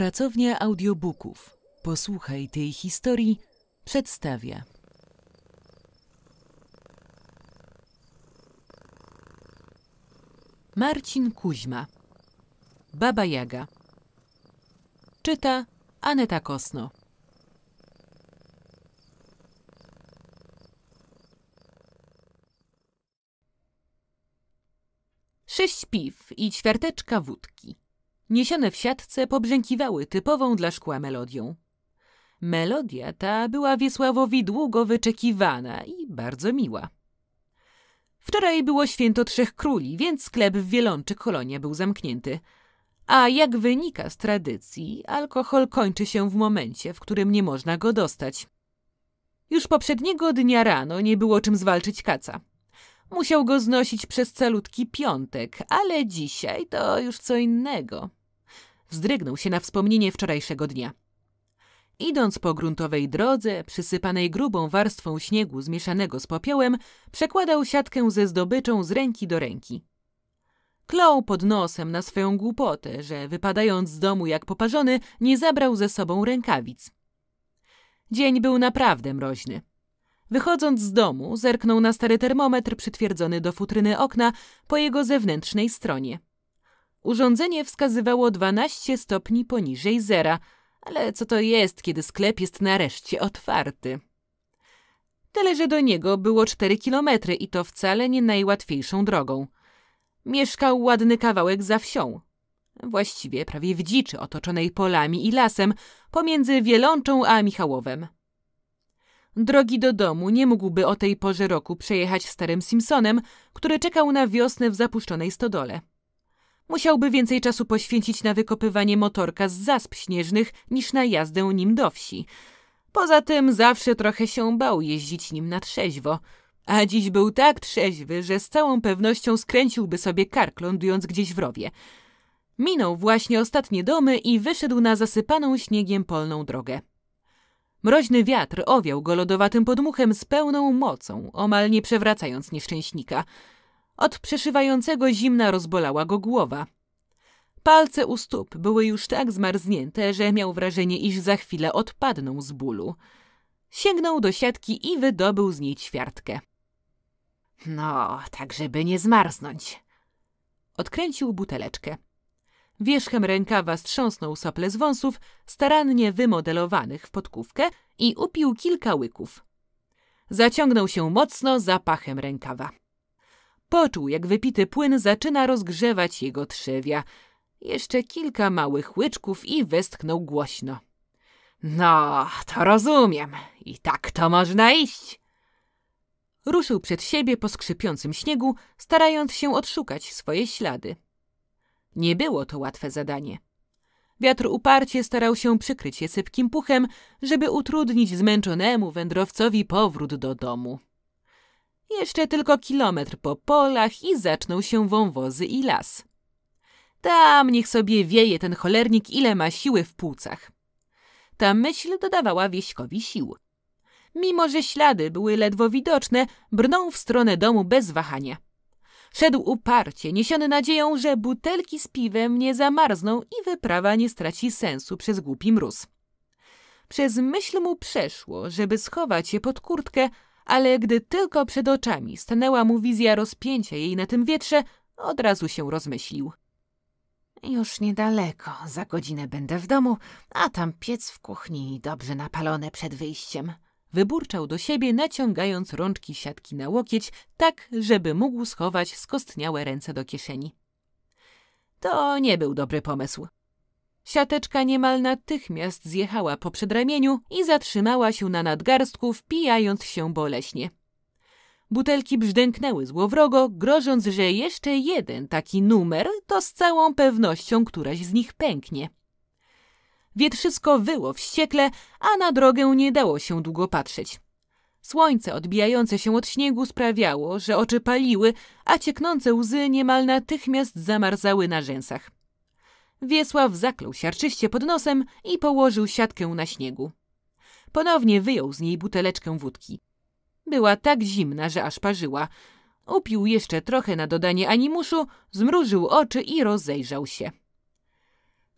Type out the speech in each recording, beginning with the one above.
Pracownia audiobooków. Posłuchaj tej historii przedstawia. Marcin Kuźma. Baba Jaga. Czyta Aneta Kosno. Sześć piw i ćwiarteczka wódki. Niesione w siatce pobrzękiwały typową dla szkła melodią. Melodia ta była Wiesławowi długo wyczekiwana i bardzo miła. Wczoraj było święto Trzech Króli, więc sklep w Wielączy Kolonia był zamknięty. A jak wynika z tradycji, alkohol kończy się w momencie, w którym nie można go dostać. Już poprzedniego dnia rano nie było czym zwalczyć kaca. Musiał go znosić przez calutki piątek, ale dzisiaj to już co innego. Wzdrygnął się na wspomnienie wczorajszego dnia. Idąc po gruntowej drodze, przysypanej grubą warstwą śniegu zmieszanego z popiołem, przekładał siatkę ze zdobyczą z ręki do ręki. Klął pod nosem na swoją głupotę, że wypadając z domu jak poparzony, nie zabrał ze sobą rękawic. Dzień był naprawdę mroźny. Wychodząc z domu, zerknął na stary termometr przytwierdzony do futryny okna po jego zewnętrznej stronie. Urządzenie wskazywało 12 stopni poniżej zera, ale co to jest, kiedy sklep jest nareszcie otwarty? Tyle, że do niego było 4 kilometry i to wcale nie najłatwiejszą drogą. Mieszkał ładny kawałek za wsią. Właściwie prawie w dziczy otoczonej polami i lasem pomiędzy Wielączą a Michałowem. Drogi do domu nie mógłby o tej porze roku przejechać starym Simpsonem, który czekał na wiosnę w zapuszczonej stodole. Musiałby więcej czasu poświęcić na wykopywanie motorka z zasp śnieżnych niż na jazdę nim do wsi. Poza tym zawsze trochę się bał jeździć nim na trzeźwo. A dziś był tak trzeźwy, że z całą pewnością skręciłby sobie kark lądując gdzieś w rowie. Minął właśnie ostatnie domy i wyszedł na zasypaną śniegiem polną drogę. Mroźny wiatr owiał go lodowatym podmuchem z pełną mocą, omal nie przewracając nieszczęśnika. Od przeszywającego zimna rozbolała go głowa. Palce u stóp były już tak zmarznięte, że miał wrażenie, iż za chwilę odpadną z bólu. Sięgnął do siatki i wydobył z niej ćwiartkę. No, tak żeby nie zmarznąć. Odkręcił buteleczkę. Wierzchem rękawa strząsnął sople z wąsów, starannie wymodelowanych w podkówkę i upił kilka łyków. Zaciągnął się mocno zapachem rękawa. Poczuł, jak wypity płyn zaczyna rozgrzewać jego trzewia. Jeszcze kilka małych łyczków i westchnął głośno. No, to rozumiem. I tak to można iść. Ruszył przed siebie po skrzypiącym śniegu, starając się odszukać swoje ślady. Nie było to łatwe zadanie. Wiatr uparcie starał się przykryć je sypkim puchem, żeby utrudnić zmęczonemu wędrowcowi powrót do domu. Jeszcze tylko kilometr po polach i zaczną się wąwozy i las. Tam niech sobie wieje ten cholernik, ile ma siły w płucach. Ta myśl dodawała wieśkowi sił. Mimo, że ślady były ledwo widoczne, brnął w stronę domu bez wahania. Szedł uparcie, niesiony nadzieją, że butelki z piwem nie zamarzną i wyprawa nie straci sensu przez głupi mróz. Przez myśl mu przeszło, żeby schować je pod kurtkę, ale gdy tylko przed oczami stanęła mu wizja rozpięcia jej na tym wietrze, od razu się rozmyślił. Już niedaleko, za godzinę będę w domu, a tam piec w kuchni dobrze napalone przed wyjściem. Wyburczał do siebie, naciągając rączki siatki na łokieć, tak, żeby mógł schować skostniałe ręce do kieszeni. To nie był dobry pomysł. Siateczka niemal natychmiast zjechała po przedramieniu i zatrzymała się na nadgarstku, wpijając się boleśnie. Butelki brzdęknęły złowrogo, grożąc, że jeszcze jeden taki numer to z całą pewnością któraś z nich pęknie. Wietrzysko wyło wściekle, a na drogę nie dało się długo patrzeć. Słońce odbijające się od śniegu sprawiało, że oczy paliły, a cieknące łzy niemal natychmiast zamarzały na rzęsach. Wiesław zaklął siarczyście pod nosem i położył siatkę na śniegu. Ponownie wyjął z niej buteleczkę wódki. Była tak zimna, że aż parzyła. Upił jeszcze trochę na dodanie animuszu, zmrużył oczy i rozejrzał się.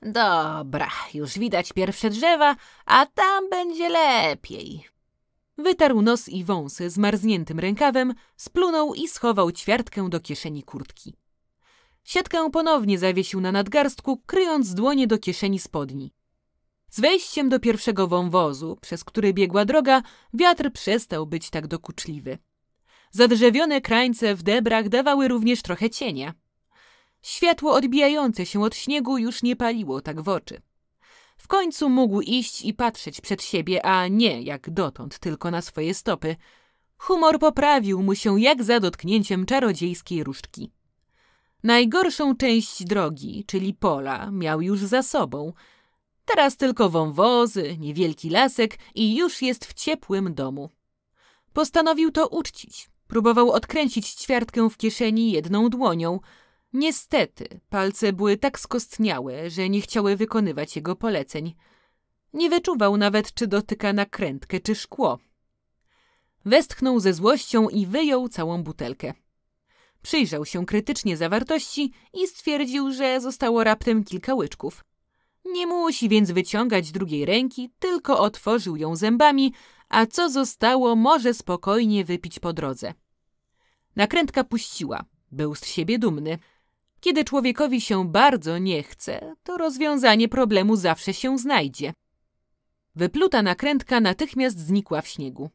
Dobra, już widać pierwsze drzewa, a tam będzie lepiej. Wytarł nos i wąsy zmarzniętym rękawem, splunął i schował ćwiartkę do kieszeni kurtki. Siatkę ponownie zawiesił na nadgarstku, kryjąc dłonie do kieszeni spodni. Z wejściem do pierwszego wąwozu, przez który biegła droga, wiatr przestał być tak dokuczliwy. Zadrzewione krańce w debrach dawały również trochę cienia. Światło odbijające się od śniegu już nie paliło tak w oczy. W końcu mógł iść i patrzeć przed siebie, a nie jak dotąd tylko na swoje stopy. Humor poprawił mu się jak za dotknięciem czarodziejskiej różdżki. Najgorszą część drogi, czyli pola, miał już za sobą. Teraz tylko wąwozy, niewielki lasek i już jest w ciepłym domu. Postanowił to uczcić. Próbował odkręcić ćwiartkę w kieszeni jedną dłonią. Niestety, palce były tak skostniałe, że nie chciały wykonywać jego poleceń. Nie wyczuwał nawet, czy dotyka nakrętkę czy szkło. Westchnął ze złością i wyjął całą butelkę. Przyjrzał się krytycznie zawartości i stwierdził, że zostało raptem kilka łyczków. Nie musi więc wyciągać drugiej ręki, tylko otworzył ją zębami, a co zostało, może spokojnie wypić po drodze. Nakrętka puściła. Był z siebie dumny. Kiedy człowiekowi się bardzo nie chce, to rozwiązanie problemu zawsze się znajdzie. Wypluta nakrętka natychmiast znikła w śniegu.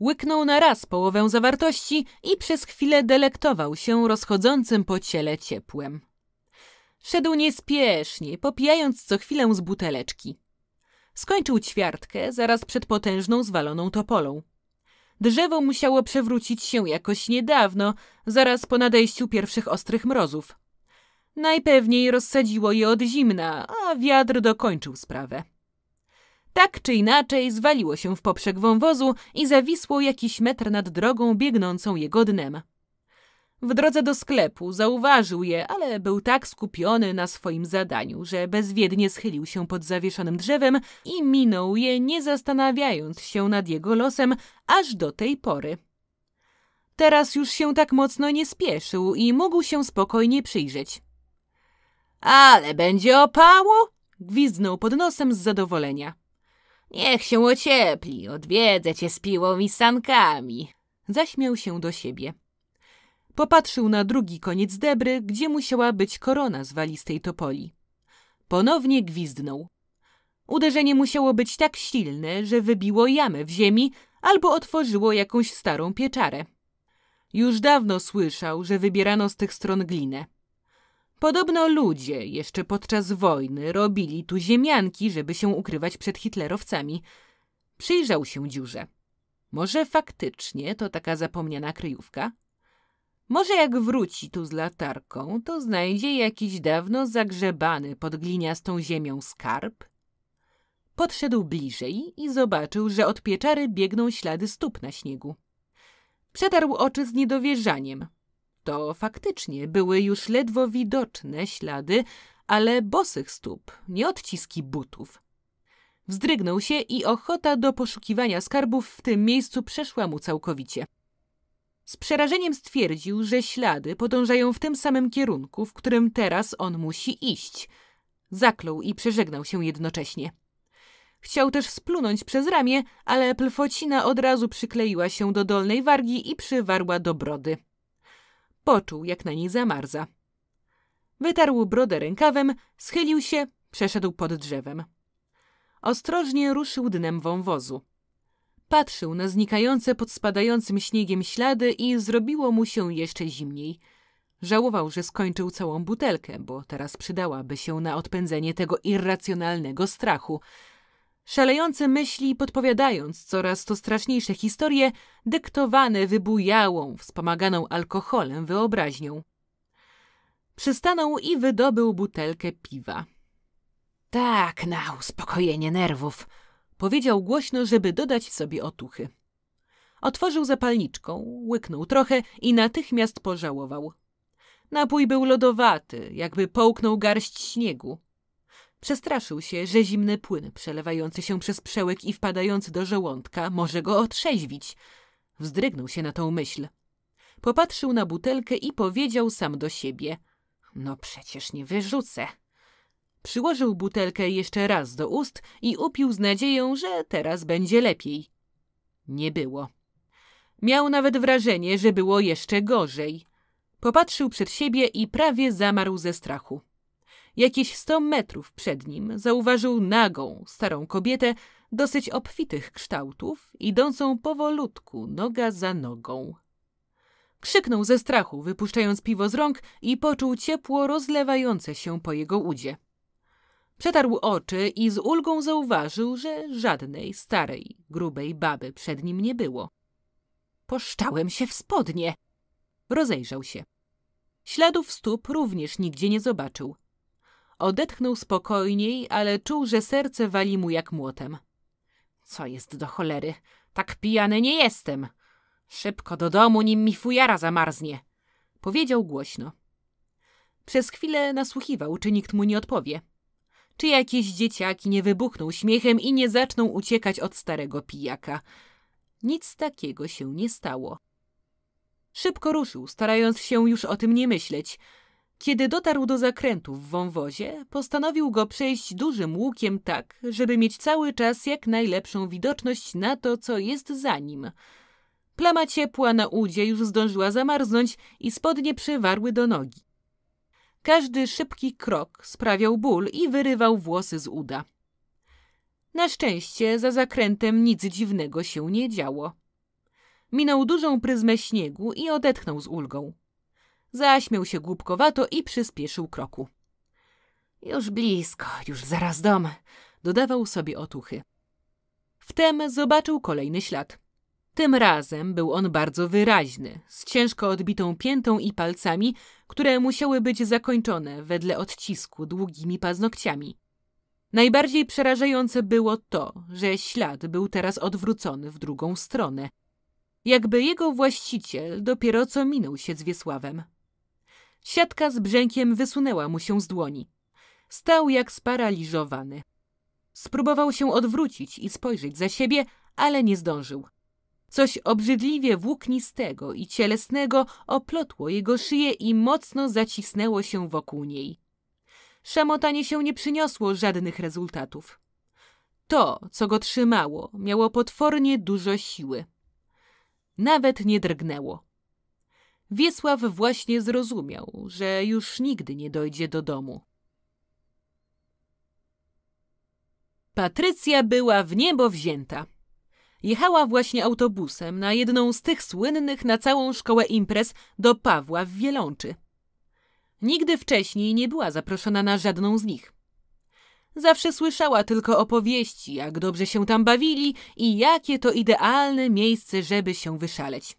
Łyknął na raz połowę zawartości i przez chwilę delektował się rozchodzącym po ciele ciepłem. Szedł niespiesznie, popijając co chwilę z buteleczki. Skończył ćwiartkę zaraz przed potężną zwaloną topolą. Drzewo musiało przewrócić się jakoś niedawno, zaraz po nadejściu pierwszych ostrych mrozów. Najpewniej rozsadziło je od zimna, a wiatr dokończył sprawę. Tak czy inaczej zwaliło się w poprzek wąwozu i zawisło jakiś metr nad drogą biegnącą jego dnem. W drodze do sklepu zauważył je, ale był tak skupiony na swoim zadaniu, że bezwiednie schylił się pod zawieszonym drzewem i minął je, nie zastanawiając się nad jego losem aż do tej pory. Teraz już się tak mocno nie spieszył i mógł się spokojnie przyjrzeć. Ale będzie opało? Gwizdnął pod nosem z zadowolenia. Niech się ociepli, odwiedzę cię z piłą i sankami. Zaśmiał się do siebie. Popatrzył na drugi koniec debry, gdzie musiała być korona z walistej topoli. Ponownie gwizdnął. Uderzenie musiało być tak silne, że wybiło jamę w ziemi albo otworzyło jakąś starą pieczarę. Już dawno słyszał, że wybierano z tych stron glinę. Podobno ludzie jeszcze podczas wojny robili tu ziemianki, żeby się ukrywać przed hitlerowcami. Przyjrzał się dziurze. Może faktycznie to taka zapomniana kryjówka? Może jak wróci tu z latarką, to znajdzie jakiś dawno zagrzebany pod gliniastą ziemią skarb? Podszedł bliżej i zobaczył, że od pieczary biegną ślady stóp na śniegu. Przetarł oczy z niedowierzaniem. To faktycznie były już ledwo widoczne ślady, ale bosych stóp, nie odciski butów. Wzdrygnął się i ochota do poszukiwania skarbów w tym miejscu przeszła mu całkowicie. Z przerażeniem stwierdził, że ślady podążają w tym samym kierunku, w którym teraz on musi iść. Zaklął i przeżegnał się jednocześnie. Chciał też splunąć przez ramię, ale plfocina od razu przykleiła się do dolnej wargi i przywarła do brody. Poczuł, jak na niej zamarza. Wytarł brodę rękawem, schylił się, przeszedł pod drzewem. Ostrożnie ruszył dnem wąwozu. Patrzył na znikające pod spadającym śniegiem ślady i zrobiło mu się jeszcze zimniej. Żałował, że skończył całą butelkę, bo teraz przydałaby się na odpędzenie tego irracjonalnego strachu. Szalejące myśli, podpowiadając coraz to straszniejsze historie, dyktowane wybujałą, wspomaganą alkoholem wyobraźnią. Przystanął i wydobył butelkę piwa. Tak, na uspokojenie nerwów – Powiedział głośno, żeby dodać sobie otuchy. Otworzył zapalniczką, łyknął trochę i natychmiast pożałował. Napój był lodowaty, jakby połknął garść śniegu. Przestraszył się, że zimny płyn przelewający się przez przełek i wpadający do żołądka może go otrzeźwić. Wzdrygnął się na tą myśl. Popatrzył na butelkę i powiedział sam do siebie: No przecież nie wyrzucę. Przyłożył butelkę jeszcze raz do ust i upił z nadzieją, że teraz będzie lepiej. Nie było. Miał nawet wrażenie, że było jeszcze gorzej. Popatrzył przed siebie i prawie zamarł ze strachu. Jakieś sto metrów przed nim zauważył nagą, starą kobietę, dosyć obfitych kształtów, idącą powolutku, noga za nogą. Krzyknął ze strachu, wypuszczając piwo z rąk i poczuł ciepło rozlewające się po jego udzie. Przetarł oczy i z ulgą zauważył, że żadnej starej, grubej baby przed nim nie było. Poszczałem się w spodnie. Rozejrzał się. Śladów stóp również nigdzie nie zobaczył. Odetchnął spokojniej, ale czuł, że serce wali mu jak młotem. Co jest do cholery? Tak pijany nie jestem. Szybko do domu, nim mi fujara zamarznie. Powiedział głośno. Przez chwilę nasłuchiwał, czy nikt mu nie odpowie. Czy jakieś dzieciaki nie wybuchną śmiechem i nie zaczną uciekać od starego pijaka. Nic takiego się nie stało. Szybko ruszył, starając się już o tym nie myśleć. Kiedy dotarł do zakrętu w wąwozie, postanowił go przejść dużym łukiem tak, żeby mieć cały czas jak najlepszą widoczność na to, co jest za nim. Plama ciepła na udzie już zdążyła zamarznąć i spodnie przywarły do nogi. Każdy szybki krok sprawiał ból i wyrywał włosy z uda. Na szczęście za zakrętem nic dziwnego się nie działo. Minął dużą pryzmę śniegu i odetchnął z ulgą. Zaśmiał się głupkowato i przyspieszył kroku. Już blisko, już zaraz dom, dodawał sobie otuchy. Wtem zobaczył kolejny ślad. Tym razem był on bardzo wyraźny, z ciężko odbitą piętą i palcami, które musiały być zakończone wedle odcisku długimi paznokciami. Najbardziej przerażające było to, że ślad był teraz odwrócony w drugą stronę. Jakby jego właściciel dopiero co minął się z Wiesławem. Siatka z brzękiem wysunęła mu się z dłoni. Stał jak sparaliżowany. Spróbował się odwrócić i spojrzeć za siebie, ale nie zdążył. Coś obrzydliwie włóknistego i cielesnego oplotło jego szyję i mocno zacisnęło się wokół niej. Szamotanie się nie przyniosło żadnych rezultatów. To, co go trzymało, miało potwornie dużo siły. Nawet nie drgnęło. Wiesław właśnie zrozumiał, że już nigdy nie dojdzie do domu. Patrycja była w niebo wzięta. Jechała właśnie autobusem na jedną z tych słynnych na całą szkołę imprez do Pawła w Wielączy. Nigdy wcześniej nie była zaproszona na żadną z nich. Zawsze słyszała tylko opowieści, jak dobrze się tam bawili i jakie to idealne miejsce, żeby się wyszaleć.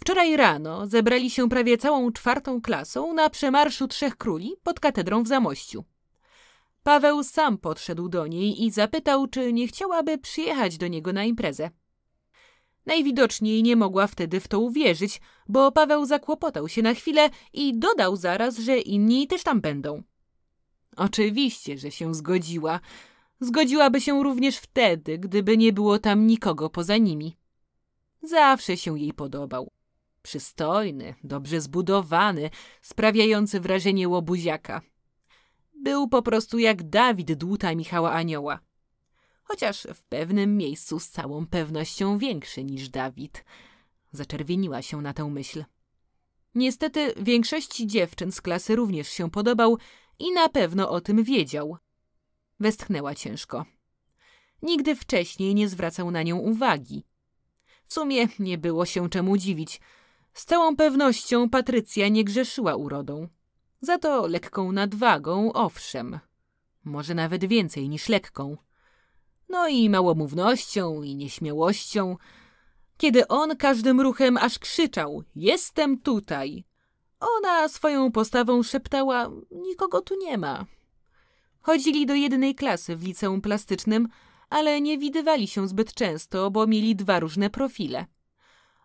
Wczoraj rano zebrali się prawie całą czwartą klasą na przemarszu Trzech Króli pod katedrą w Zamościu. Paweł sam podszedł do niej i zapytał, czy nie chciałaby przyjechać do niego na imprezę. Najwidoczniej nie mogła wtedy w to uwierzyć, bo Paweł zakłopotał się na chwilę i dodał zaraz, że inni też tam będą. Oczywiście, że się zgodziła. Zgodziłaby się również wtedy, gdyby nie było tam nikogo poza nimi. Zawsze się jej podobał. Przystojny, dobrze zbudowany, sprawiający wrażenie łobuziaka. Był po prostu jak Dawid dłuta Michała Anioła. Chociaż w pewnym miejscu z całą pewnością większy niż Dawid. Zaczerwieniła się na tę myśl. Niestety większości dziewczyn z klasy również się podobał i na pewno o tym wiedział. Westchnęła ciężko. Nigdy wcześniej nie zwracał na nią uwagi. W sumie nie było się czemu dziwić. Z całą pewnością Patrycja nie grzeszyła urodą. Za to lekką nadwagą, owszem. Może nawet więcej niż lekką. No i małomównością i nieśmiałością. Kiedy on każdym ruchem aż krzyczał: Jestem tutaj! Ona swoją postawą szeptała: Nikogo tu nie ma. Chodzili do jednej klasy w liceum plastycznym, ale nie widywali się zbyt często, bo mieli dwa różne profile.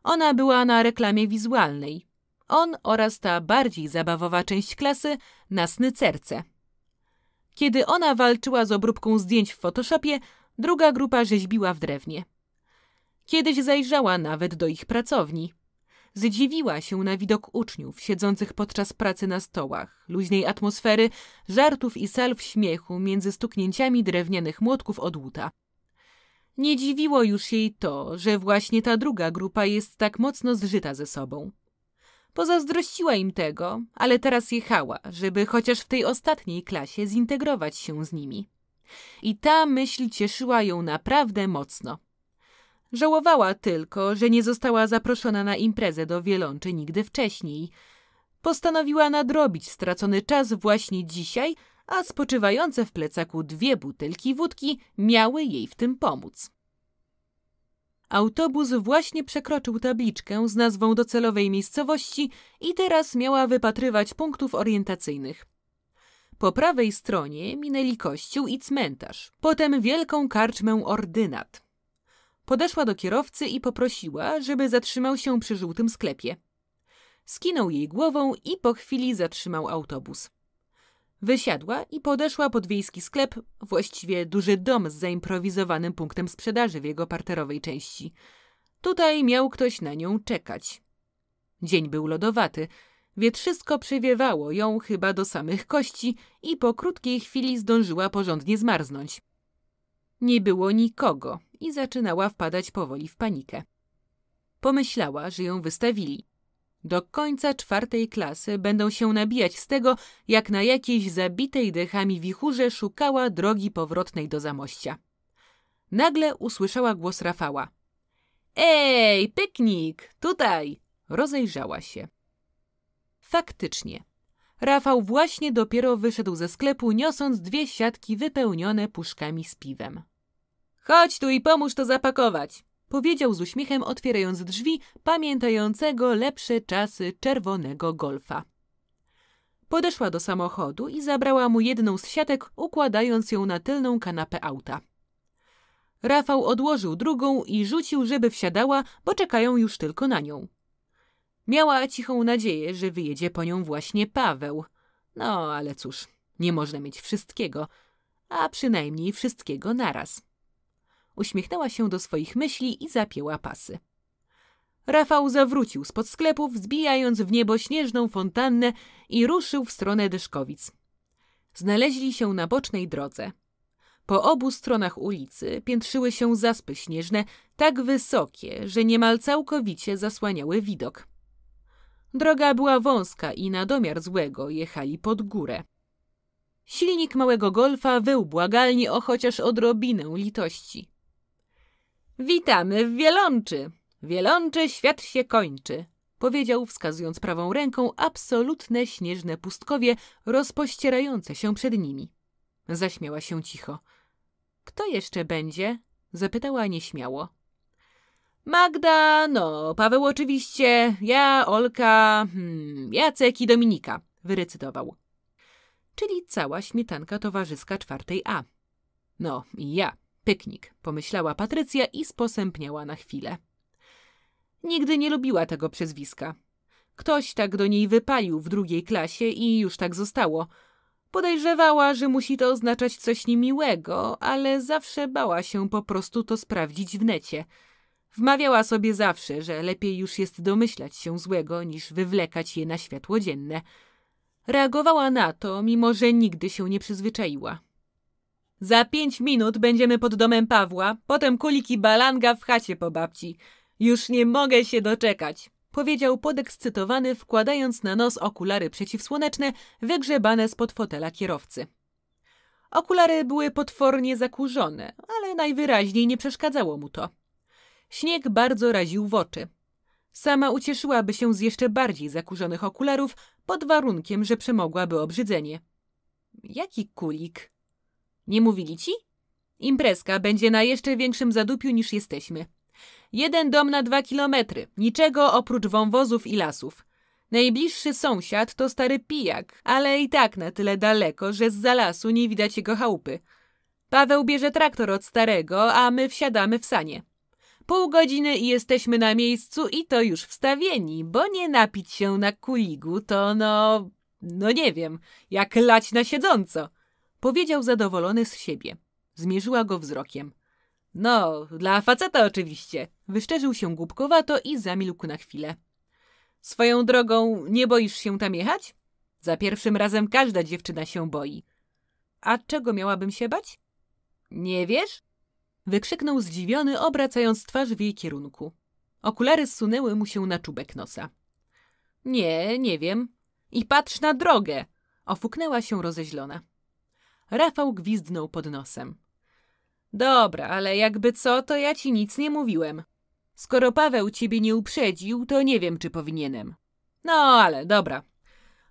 Ona była na reklamie wizualnej, on oraz ta bardziej zabawowa część klasy na snycerce. Kiedy ona walczyła z obróbką zdjęć w Photoshopie, druga grupa rzeźbiła w drewnie. Kiedyś zajrzała nawet do ich pracowni. Zdziwiła się na widok uczniów siedzących podczas pracy na stołach, luźnej atmosfery, żartów i salw śmiechu między stuknięciami drewnianych młotków od łuta. Nie dziwiło już jej to, że właśnie ta druga grupa jest tak mocno zżyta ze sobą. Pozazdrościła im tego, ale teraz jechała, żeby chociaż w tej ostatniej klasie zintegrować się z nimi. I ta myśl cieszyła ją naprawdę mocno. Żałowała tylko, że nie została zaproszona na imprezę do Wielączy nigdy wcześniej. Postanowiła nadrobić stracony czas właśnie dzisiaj, a spoczywające w plecaku dwie butelki wódki miały jej w tym pomóc. Autobus właśnie przekroczył tabliczkę z nazwą docelowej miejscowości i teraz miała wypatrywać punktów orientacyjnych. Po prawej stronie minęli kościół i cmentarz, potem wielką karczmę ordynat. Podeszła do kierowcy i poprosiła, żeby zatrzymał się przy żółtym sklepie. Skinął jej głową i po chwili zatrzymał autobus. Wysiadła i podeszła pod wiejski sklep, właściwie duży dom z zaimprowizowanym punktem sprzedaży w jego parterowej części. Tutaj miał ktoś na nią czekać. Dzień był lodowaty, wietrzysko przewiewało ją chyba do samych kości i po krótkiej chwili zdążyła porządnie zmarznąć. Nie było nikogo i zaczynała wpadać powoli w panikę. Pomyślała, że ją wystawili. Do końca czwartej klasy będą się nabijać z tego, jak na jakiejś zabitej dechami wichurze szukała drogi powrotnej do zamościa. Nagle usłyszała głos Rafała. Ej, pyknik, tutaj! Rozejrzała się. Faktycznie. Rafał właśnie dopiero wyszedł ze sklepu, niosąc dwie siatki wypełnione puszkami z piwem. Chodź tu i pomóż to zapakować, powiedział z uśmiechem, otwierając drzwi pamiętającego lepsze czasy czerwonego golfa. Podeszła do samochodu i zabrała mu jedną z siatek, układając ją na tylną kanapę auta. Rafał odłożył drugą i rzucił, żeby wsiadała, bo czekają już tylko na nią. Miała cichą nadzieję, że wyjedzie po nią właśnie Paweł. No, ale cóż, nie można mieć wszystkiego, a przynajmniej wszystkiego naraz. Uśmiechnęła się do swoich myśli i zapięła pasy. Rafał zawrócił spod sklepu, wzbijając w niebo śnieżną fontannę i ruszył w stronę Dyszkowic. Znaleźli się na bocznej drodze. Po obu stronach ulicy piętrzyły się zaspy śnieżne, tak wysokie, że niemal całkowicie zasłaniały widok. Droga była wąska i na domiar złego jechali pod górę. Silnik małego golfa wył błagalnie o chociaż odrobinę litości. Witamy w Wielączy. Wielączy świat się kończy, powiedział, wskazując prawą ręką absolutne śnieżne pustkowie rozpościerające się przed nimi. Zaśmiała się cicho. Kto jeszcze będzie? zapytała nieśmiało. Magda, no, Paweł oczywiście, ja, Olka, hmm, Jacek i Dominika, wyrecytował. Czyli cała śmietanka towarzyska czwartej A. No, i ja. Pyknik, pomyślała Patrycja i sposępniała na chwilę. Nigdy nie lubiła tego przezwiska. Ktoś tak do niej wypalił w drugiej klasie i już tak zostało. Podejrzewała, że musi to oznaczać coś niemiłego, ale zawsze bała się po prostu to sprawdzić w necie. Wmawiała sobie zawsze, że lepiej już jest domyślać się złego, niż wywlekać je na światło dzienne. Reagowała na to, mimo że nigdy się nie przyzwyczaiła. Za pięć minut będziemy pod domem Pawła, potem kuliki balanga w chacie po babci. Już nie mogę się doczekać, powiedział podekscytowany, wkładając na nos okulary przeciwsłoneczne wygrzebane spod fotela kierowcy. Okulary były potwornie zakurzone, ale najwyraźniej nie przeszkadzało mu to. Śnieg bardzo raził w oczy. Sama ucieszyłaby się z jeszcze bardziej zakurzonych okularów, pod warunkiem, że przemogłaby obrzydzenie. Jaki kulik? Nie mówili ci? Imprezka będzie na jeszcze większym zadupiu niż jesteśmy. Jeden dom na dwa kilometry, niczego oprócz wąwozów i lasów. Najbliższy sąsiad to stary pijak, ale i tak na tyle daleko, że z za lasu nie widać jego chałupy. Paweł bierze traktor od starego, a my wsiadamy w sanie. Pół godziny i jesteśmy na miejscu i to już wstawieni, bo nie napić się na kuligu to no... no nie wiem, jak lać na siedząco. Powiedział zadowolony z siebie. Zmierzyła go wzrokiem. No, dla faceta oczywiście. Wyszczerzył się głupkowato i zamilkł na chwilę. Swoją drogą, nie boisz się tam jechać? Za pierwszym razem każda dziewczyna się boi. A czego miałabym się bać? Nie wiesz? Wykrzyknął zdziwiony, obracając twarz w jej kierunku. Okulary zsunęły mu się na czubek nosa. Nie, nie wiem. I patrz na drogę! Ofuknęła się rozeźlona. Rafał gwizdnął pod nosem. Dobra, ale jakby co, to ja ci nic nie mówiłem. Skoro Paweł ciebie nie uprzedził, to nie wiem, czy powinienem. No, ale dobra.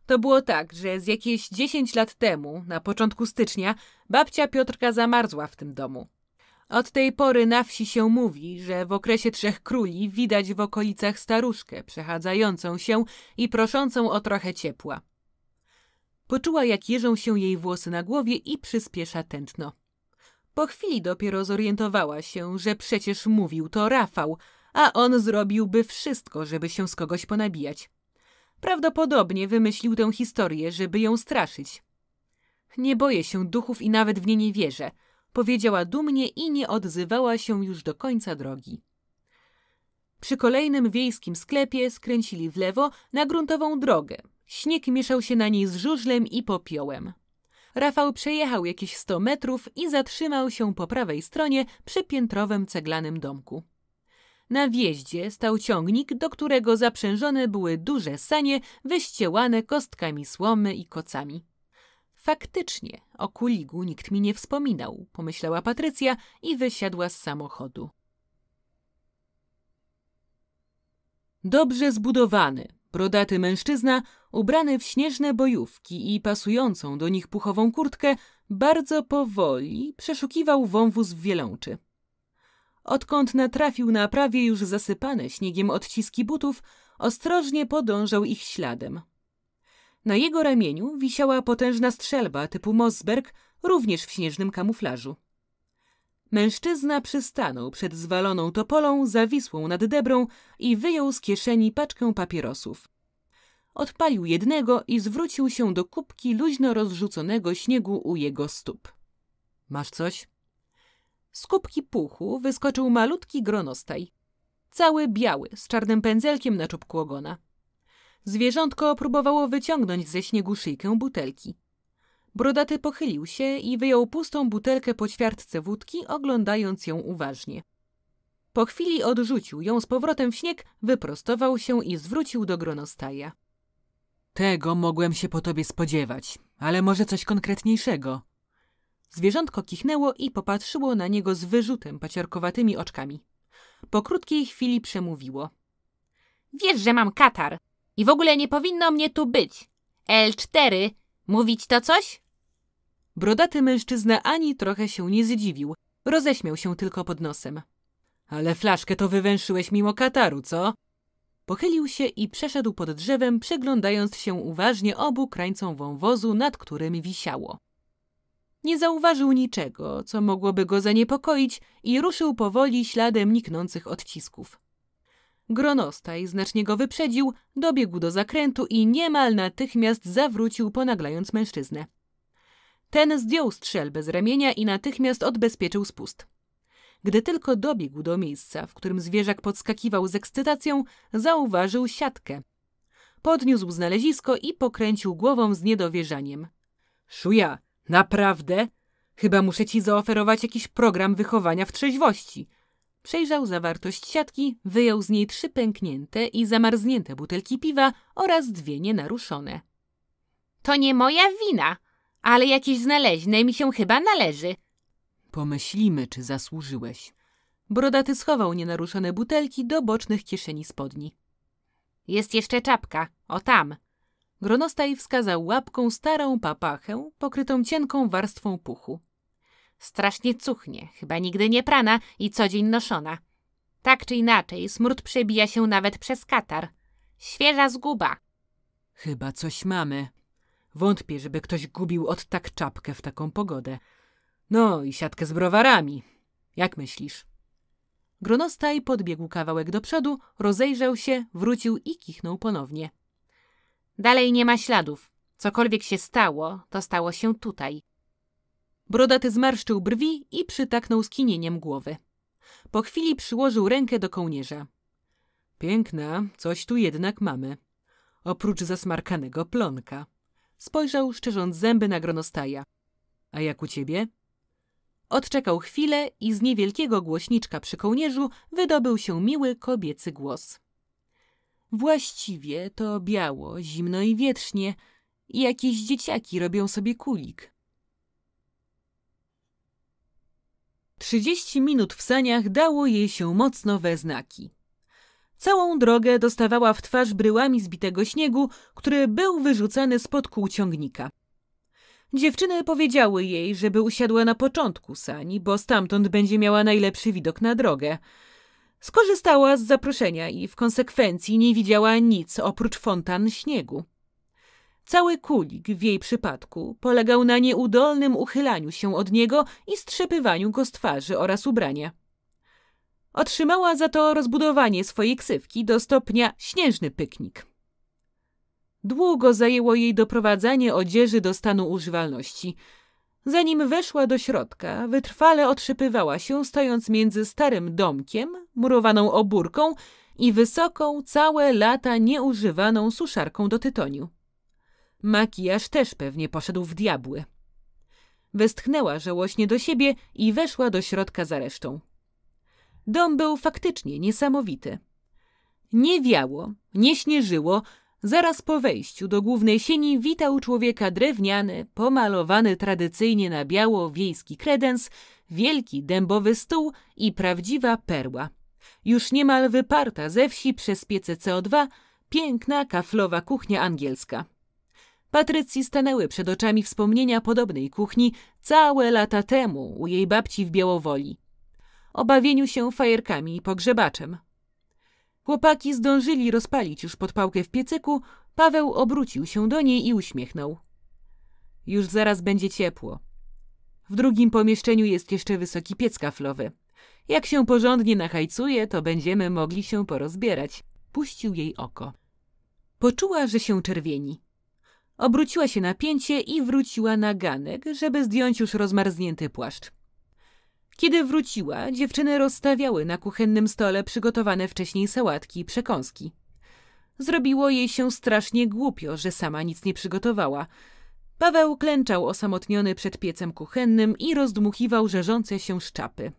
To było tak, że z jakieś dziesięć lat temu, na początku stycznia, babcia Piotrka zamarzła w tym domu. Od tej pory na wsi się mówi, że w okresie Trzech Króli widać w okolicach staruszkę przechadzającą się i proszącą o trochę ciepła. Poczuła, jak jeżą się jej włosy na głowie i przyspiesza tętno. Po chwili dopiero zorientowała się, że przecież mówił to Rafał, a on zrobiłby wszystko, żeby się z kogoś ponabijać. Prawdopodobnie wymyślił tę historię, żeby ją straszyć. Nie boję się duchów i nawet w nie nie wierzę, powiedziała dumnie i nie odzywała się już do końca drogi. Przy kolejnym wiejskim sklepie skręcili w lewo na gruntową drogę. Śnieg mieszał się na niej z żużlem i popiołem. Rafał przejechał jakieś sto metrów i zatrzymał się po prawej stronie przy piętrowym ceglanym domku. Na wjeździe stał ciągnik, do którego zaprzężone były duże sanie wyściełane kostkami słomy i kocami. Faktycznie, o kuligu nikt mi nie wspominał, pomyślała Patrycja i wysiadła z samochodu. Dobrze zbudowany, brodaty mężczyzna, ubrany w śnieżne bojówki i pasującą do nich puchową kurtkę, bardzo powoli przeszukiwał wąwóz w wielączy. Odkąd natrafił na prawie już zasypane śniegiem odciski butów, ostrożnie podążał ich śladem. Na jego ramieniu wisiała potężna strzelba typu Mossberg, również w śnieżnym kamuflażu. Mężczyzna przystanął przed zwaloną topolą zawisłą nad debrą i wyjął z kieszeni paczkę papierosów. Odpalił jednego i zwrócił się do kubki luźno rozrzuconego śniegu u jego stóp. Masz coś? Z kubki puchu wyskoczył malutki gronostaj. Cały biały, z czarnym pędzelkiem na czubku ogona. Zwierzątko próbowało wyciągnąć ze śniegu szyjkę butelki. Brodaty pochylił się i wyjął pustą butelkę po ćwiartce wódki, oglądając ją uważnie. Po chwili odrzucił ją z powrotem w śnieg, wyprostował się i zwrócił do gronostaja. Tego mogłem się po tobie spodziewać, ale może coś konkretniejszego. Zwierzątko kichnęło i popatrzyło na niego z wyrzutem paciorkowatymi oczkami. Po krótkiej chwili przemówiło. Wiesz, że mam katar i w ogóle nie powinno mnie tu być. L4, mówić to coś? Brodaty mężczyzna ani trochę się nie zdziwił. Roześmiał się tylko pod nosem. Ale flaszkę to wywęszyłeś mimo kataru, co? Pochylił się i przeszedł pod drzewem, przyglądając się uważnie obu krańcom wąwozu, nad którym wisiało. Nie zauważył niczego, co mogłoby go zaniepokoić i ruszył powoli śladem niknących odcisków. Gronostaj znacznie go wyprzedził, dobiegł do zakrętu i niemal natychmiast zawrócił, ponaglając mężczyznę. Ten zdjął strzelbę z ramienia i natychmiast odbezpieczył spust. Gdy tylko dobiegł do miejsca, w którym zwierzak podskakiwał z ekscytacją, zauważył siatkę. Podniósł znalezisko i pokręcił głową z niedowierzaniem. Szuja, naprawdę? Chyba muszę ci zaoferować jakiś program wychowania w trzeźwości. Przejrzał zawartość siatki, wyjął z niej trzy pęknięte i zamarznięte butelki piwa oraz dwie nienaruszone. To nie moja wina, ale jakieś znaleźne mi się chyba należy. Pomyślimy, czy zasłużyłeś. Brodaty schował nienaruszone butelki do bocznych kieszeni spodni. Jest jeszcze czapka, o tam. Gronostaj wskazał łapką starą papachę, pokrytą cienką warstwą puchu. Strasznie cuchnie, chyba nigdy nie prana i co dzień noszona. Tak czy inaczej, smród przebija się nawet przez katar. Świeża zguba. Chyba coś mamy. Wątpię, żeby ktoś gubił od tak czapkę w taką pogodę. No i siatkę z browarami. Jak myślisz? Gronostaj podbiegł kawałek do przodu, rozejrzał się, wrócił i kichnął ponownie. Dalej nie ma śladów. Cokolwiek się stało, to stało się tutaj. Brodaty zmarszczył brwi i przytaknął skinieniem głowy. Po chwili przyłożył rękę do kołnierza. Piękna, coś tu jednak mamy. Oprócz zasmarkanego plonka. Spojrzał, szczerząc zęby na gronostaja. A jak u ciebie? Odczekał chwilę i z niewielkiego głośniczka przy kołnierzu wydobył się miły kobiecy głos. Właściwie to biało, zimno i wietrznie. Jakieś dzieciaki robią sobie kulik. Trzydzieści minut w saniach dało jej się mocno we znaki. Całą drogę dostawała w twarz bryłami zbitego śniegu, który był wyrzucany spod kół ciągnika. Dziewczyny powiedziały jej, żeby usiadła na początku sani, bo stamtąd będzie miała najlepszy widok na drogę. Skorzystała z zaproszenia i w konsekwencji nie widziała nic oprócz fontan śniegu. Cały kulik w jej przypadku polegał na nieudolnym uchylaniu się od niego i strzepywaniu go z twarzy oraz ubrania. Otrzymała za to rozbudowanie swojej ksywki do stopnia śnieżny pyknik. Długo zajęło jej doprowadzanie odzieży do stanu używalności. Zanim weszła do środka, wytrwale otrzypywała się, stojąc między starym domkiem, murowaną obórką i wysoką, całe lata nieużywaną suszarką do tytoniu. Makijaż też pewnie poszedł w diabły. Westchnęła żałośnie do siebie i weszła do środka za resztą. Dom był faktycznie niesamowity. Nie wiało, nie śnieżyło, zaraz po wejściu do głównej sieni witał człowieka drewniany, pomalowany tradycyjnie na biało wiejski kredens, wielki dębowy stół i prawdziwa perła. Już niemal wyparta ze wsi przez piece CO2, piękna kaflowa kuchnia angielska. Patrycji stanęły przed oczami wspomnienia podobnej kuchni całe lata temu u jej babci w Białowoli o bawieniu się fajerkami i pogrzebaczem. Chłopaki zdążyli rozpalić już podpałkę w piecyku, Paweł obrócił się do niej i uśmiechnął. Już zaraz będzie ciepło. W drugim pomieszczeniu jest jeszcze wysoki piec kaflowy. Jak się porządnie nachajcuje, to będziemy mogli się porozbierać. Puścił jej oko. Poczuła, że się czerwieni. Obróciła się na pięcie i wróciła na ganek, żeby zdjąć już rozmarznięty płaszcz. Kiedy wróciła, dziewczyny rozstawiały na kuchennym stole przygotowane wcześniej sałatki i przekąski. Zrobiło jej się strasznie głupio, że sama nic nie przygotowała. Paweł klęczał osamotniony przed piecem kuchennym i rozdmuchiwał żerzące się szczapy.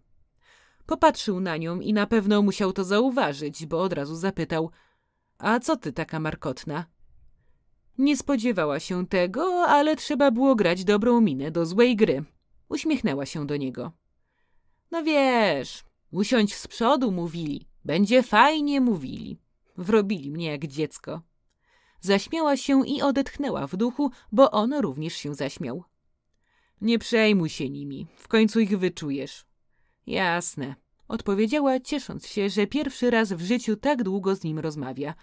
Popatrzył na nią i na pewno musiał to zauważyć, bo od razu zapytał – a co ty taka markotna? Nie spodziewała się tego, ale trzeba było grać dobrą minę do złej gry. Uśmiechnęła się do niego. No wiesz, usiądź z przodu, mówili. Będzie fajnie, mówili. Wrobili mnie jak dziecko. Zaśmiała się i odetchnęła w duchu, bo on również się zaśmiał. Nie przejmuj się nimi, w końcu ich wyczujesz. Jasne, odpowiedziała, ciesząc się, że pierwszy raz w życiu tak długo z nim rozmawia.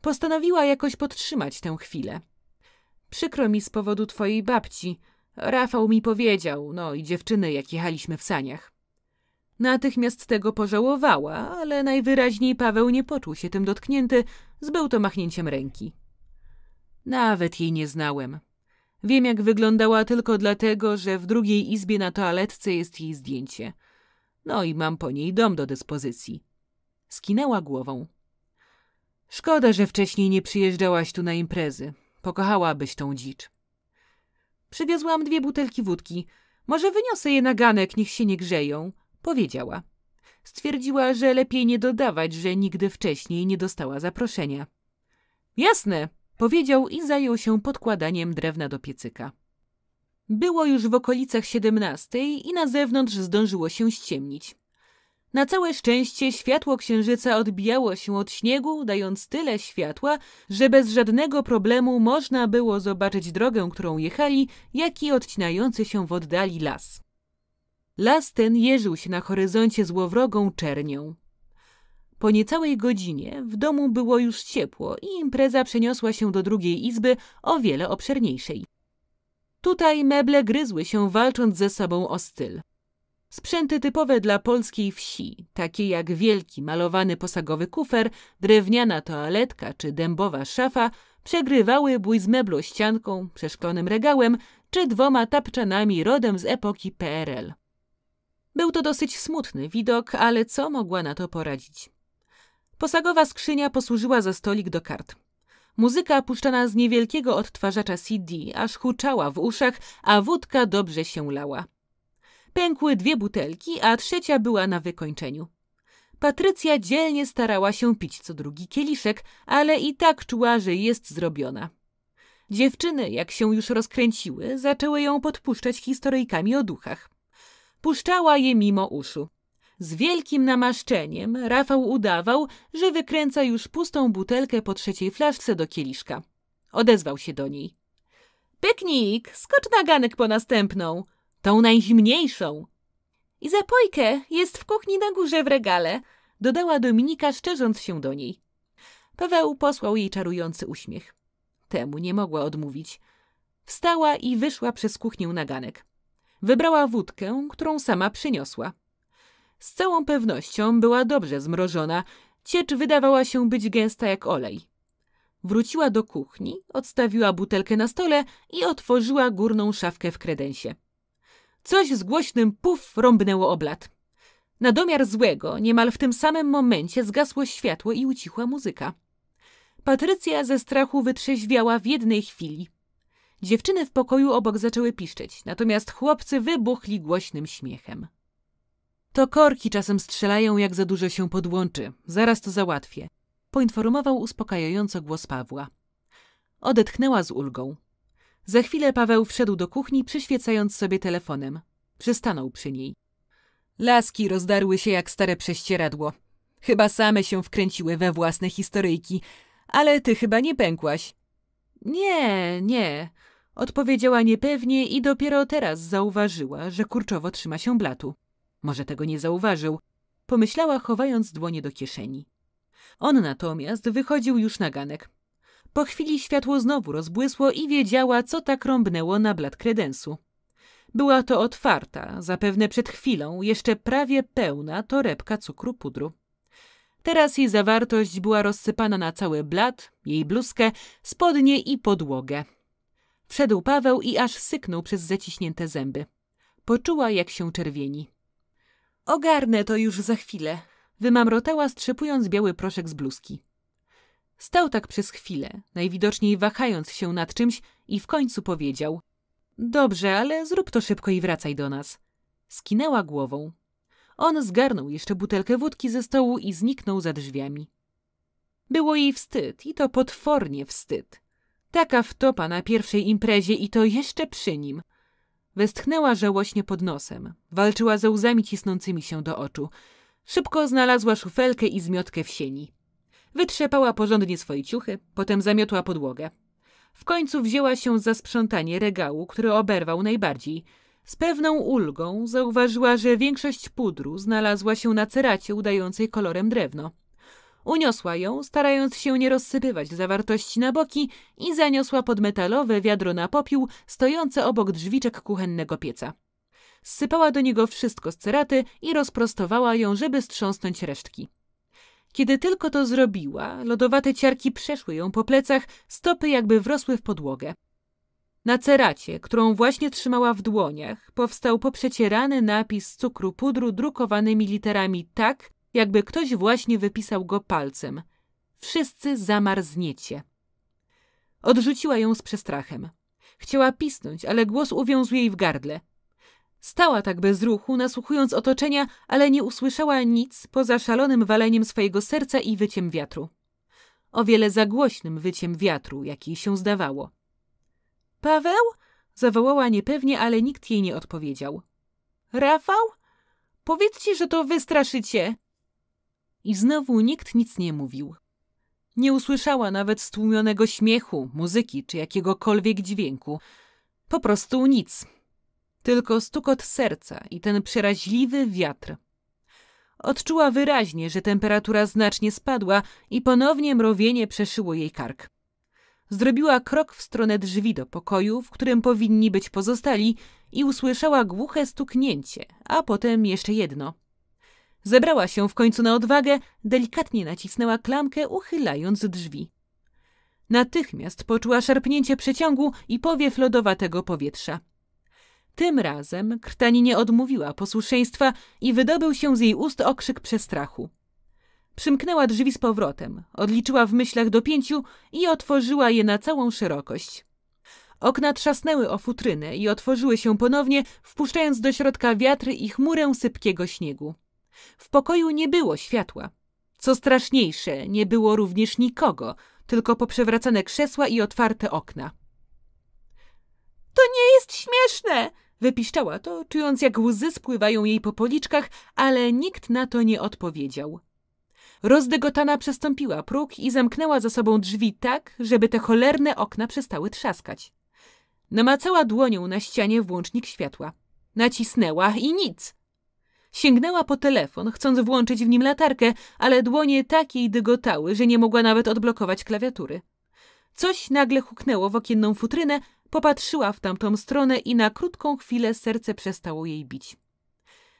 Postanowiła jakoś podtrzymać tę chwilę. Przykro mi z powodu twojej babci. Rafał mi powiedział, no i dziewczyny, jak jechaliśmy w saniach. Natychmiast tego pożałowała, ale najwyraźniej Paweł nie poczuł się tym dotknięty, zbył to machnięciem ręki. Nawet jej nie znałem. Wiem, jak wyglądała tylko dlatego, że w drugiej izbie na toaletce jest jej zdjęcie. No i mam po niej dom do dyspozycji. Skinęła głową. Szkoda, że wcześniej nie przyjeżdżałaś tu na imprezy. Pokochałabyś tą dzicz. Przywiozłam dwie butelki wódki. Może wyniosę je na ganek, niech się nie grzeją powiedziała. Stwierdziła, że lepiej nie dodawać, że nigdy wcześniej nie dostała zaproszenia. Jasne, powiedział i zajął się podkładaniem drewna do piecyka. Było już w okolicach siedemnastej i na zewnątrz zdążyło się ściemnić. Na całe szczęście światło księżyca odbijało się od śniegu, dając tyle światła, że bez żadnego problemu można było zobaczyć drogę, którą jechali, jak i odcinający się w oddali las. Las ten jeżył się na horyzoncie złowrogą czernią. Po niecałej godzinie w domu było już ciepło i impreza przeniosła się do drugiej izby, o wiele obszerniejszej. Tutaj meble gryzły się walcząc ze sobą o styl. Sprzęty typowe dla polskiej wsi, takie jak wielki malowany posagowy kufer, drewniana toaletka czy dębowa szafa, przegrywały bój z meblościanką, przeszklonym regałem czy dwoma tapczanami rodem z epoki PRL. Był to dosyć smutny widok, ale co mogła na to poradzić? Posagowa skrzynia posłużyła za stolik do kart. Muzyka puszczana z niewielkiego odtwarzacza CD aż huczała w uszach, a wódka dobrze się lała. Pękły dwie butelki, a trzecia była na wykończeniu. Patrycja dzielnie starała się pić co drugi kieliszek, ale i tak czuła, że jest zrobiona. Dziewczyny, jak się już rozkręciły, zaczęły ją podpuszczać historyjkami o duchach. Puszczała je mimo uszu. Z wielkim namaszczeniem Rafał udawał, że wykręca już pustą butelkę po trzeciej flaszce do kieliszka. Odezwał się do niej. Pyknik, skocz na ganek po następną, tą najzimniejszą. I zapojkę jest w kuchni na górze w regale, dodała Dominika, szczerząc się do niej. Paweł posłał jej czarujący uśmiech. Temu nie mogła odmówić. Wstała i wyszła przez kuchnię na ganek. Wybrała wódkę, którą sama przyniosła. Z całą pewnością była dobrze zmrożona, ciecz wydawała się być gęsta jak olej. Wróciła do kuchni, odstawiła butelkę na stole i otworzyła górną szafkę w kredensie. Coś z głośnym puf rąbnęło oblat. Na domiar złego, niemal w tym samym momencie zgasło światło i ucichła muzyka. Patrycja ze strachu wytrzeźwiała w jednej chwili. Dziewczyny w pokoju obok zaczęły piszczeć, natomiast chłopcy wybuchli głośnym śmiechem. To korki czasem strzelają, jak za dużo się podłączy. Zaraz to załatwię. Poinformował uspokajająco głos Pawła. Odetchnęła z ulgą. Za chwilę Paweł wszedł do kuchni, przyświecając sobie telefonem. Przystanął przy niej. Laski rozdarły się jak stare prześcieradło. Chyba same się wkręciły we własne historyjki, ale ty chyba nie pękłaś. Nie, nie, odpowiedziała niepewnie i dopiero teraz zauważyła, że kurczowo trzyma się blatu. Może tego nie zauważył, pomyślała, chowając dłonie do kieszeni. On natomiast wychodził już na ganek. Po chwili światło znowu rozbłysło i wiedziała, co tak rąbnęło na blat kredensu. Była to otwarta, zapewne przed chwilą, jeszcze prawie pełna torebka cukru pudru. Teraz jej zawartość była rozsypana na cały blat, jej bluzkę, spodnie i podłogę. Wszedł Paweł i aż syknął przez zaciśnięte zęby. Poczuła, jak się czerwieni. Ogarnę to już za chwilę, wymamrotała, strzepując biały proszek z bluzki. Stał tak przez chwilę, najwidoczniej wahając się nad czymś i w końcu powiedział – Dobrze, ale zrób to szybko i wracaj do nas. Skinęła głową. On zgarnął jeszcze butelkę wódki ze stołu i zniknął za drzwiami. Było jej wstyd i to potwornie wstyd. Taka wtopa na pierwszej imprezie i to jeszcze przy nim. Westchnęła żałośnie pod nosem. Walczyła ze łzami cisnącymi się do oczu. Szybko znalazła szufelkę i zmiotkę w sieni. Wytrzepała porządnie swoje ciuchy, potem zamiotła podłogę. W końcu wzięła się za sprzątanie regału, który oberwał najbardziej. Z pewną ulgą zauważyła, że większość pudru znalazła się na ceracie udającej kolorem drewno. Uniosła ją, starając się nie rozsypywać zawartości na boki i zaniosła pod metalowe wiadro na popiół stojące obok drzwiczek kuchennego pieca. Zsypała do niego wszystko z ceraty i rozprostowała ją, żeby strząsnąć resztki. Kiedy tylko to zrobiła, lodowate ciarki przeszły ją po plecach, stopy jakby wrosły w podłogę. Na ceracie, którą właśnie trzymała w dłoniach, powstał poprzecierany napis cukru pudru drukowanymi literami tak, jakby ktoś właśnie wypisał go palcem. Wszyscy zamarzniecie. Odrzuciła ją z przestrachem. Chciała pisnąć, ale głos uwiązł jej w gardle. Stała tak bez ruchu, nasłuchując otoczenia, ale nie usłyszała nic poza szalonym waleniem swojego serca i wyciem wiatru. O wiele za głośnym wyciem wiatru, jak jej się zdawało. Paweł? zawołała niepewnie, ale nikt jej nie odpowiedział. Rafał? Powiedzcie, że to wystraszycie. I znowu nikt nic nie mówił. Nie usłyszała nawet stłumionego śmiechu, muzyki czy jakiegokolwiek dźwięku. Po prostu nic. Tylko stukot serca i ten przeraźliwy wiatr. Odczuła wyraźnie, że temperatura znacznie spadła i ponownie mrowienie przeszyło jej kark. Zrobiła krok w stronę drzwi do pokoju, w którym powinni być pozostali i usłyszała głuche stuknięcie, a potem jeszcze jedno – Zebrała się w końcu na odwagę, delikatnie nacisnęła klamkę, uchylając drzwi. Natychmiast poczuła szarpnięcie przeciągu i powiew lodowatego powietrza. Tym razem krtani nie odmówiła posłuszeństwa i wydobył się z jej ust okrzyk przestrachu. Przymknęła drzwi z powrotem, odliczyła w myślach do pięciu i otworzyła je na całą szerokość. Okna trzasnęły o futrynę i otworzyły się ponownie, wpuszczając do środka wiatry i chmurę sypkiego śniegu. W pokoju nie było światła. Co straszniejsze, nie było również nikogo, tylko poprzewracane krzesła i otwarte okna. To nie jest śmieszne! Wypiszczała to, czując jak łzy spływają jej po policzkach, ale nikt na to nie odpowiedział. Rozdygotana przestąpiła próg i zamknęła za sobą drzwi tak, żeby te cholerne okna przestały trzaskać. Namacała dłonią na ścianie włącznik światła. Nacisnęła i nic. Sięgnęła po telefon, chcąc włączyć w nim latarkę, ale dłonie tak jej dygotały, że nie mogła nawet odblokować klawiatury. Coś nagle huknęło w okienną futrynę, popatrzyła w tamtą stronę i na krótką chwilę serce przestało jej bić.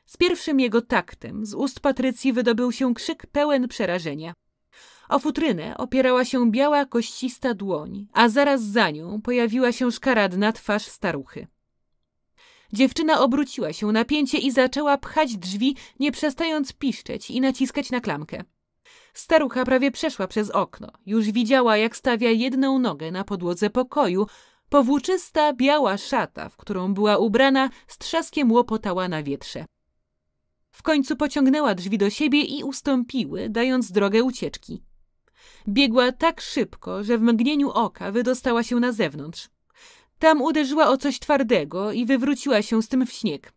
Z pierwszym jego taktem z ust Patrycji wydobył się krzyk pełen przerażenia. O futrynę opierała się biała, koścista dłoń, a zaraz za nią pojawiła się szkaradna twarz staruchy. Dziewczyna obróciła się na pięcie i zaczęła pchać drzwi, nie przestając piszczeć i naciskać na klamkę. Starucha prawie przeszła przez okno. Już widziała, jak stawia jedną nogę na podłodze pokoju. Powłóczysta, biała szata, w którą była ubrana, z trzaskiem łopotała na wietrze. W końcu pociągnęła drzwi do siebie i ustąpiły, dając drogę ucieczki. Biegła tak szybko, że w mgnieniu oka wydostała się na zewnątrz. Tam uderzyła o coś twardego i wywróciła się z tym w śnieg.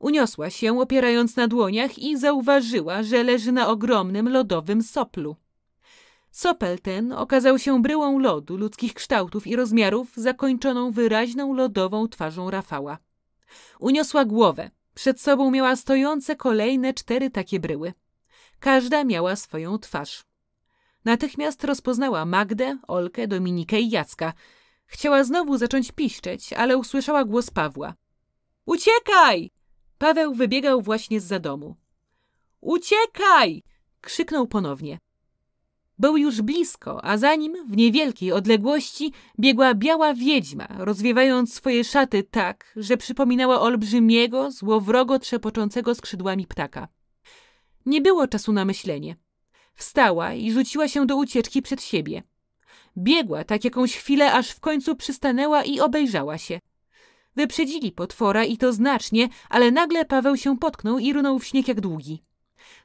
Uniosła się, opierając na dłoniach i zauważyła, że leży na ogromnym lodowym soplu. Sopel ten okazał się bryłą lodu ludzkich kształtów i rozmiarów, zakończoną wyraźną lodową twarzą Rafała. Uniosła głowę. Przed sobą miała stojące kolejne cztery takie bryły. Każda miała swoją twarz. Natychmiast rozpoznała Magdę, Olkę, Dominikę i Jacka. Chciała znowu zacząć piszczeć, ale usłyszała głos Pawła. Uciekaj! Paweł wybiegał właśnie z za domu. Uciekaj! krzyknął ponownie. Był już blisko, a za nim, w niewielkiej odległości, biegła biała wiedźma, rozwiewając swoje szaty tak, że przypominała olbrzymiego, złowrogo trzepoczącego skrzydłami ptaka. Nie było czasu na myślenie. Wstała i rzuciła się do ucieczki przed siebie. Biegła tak jakąś chwilę, aż w końcu przystanęła i obejrzała się. Wyprzedzili potwora i to znacznie, ale nagle Paweł się potknął i runął w śnieg jak długi.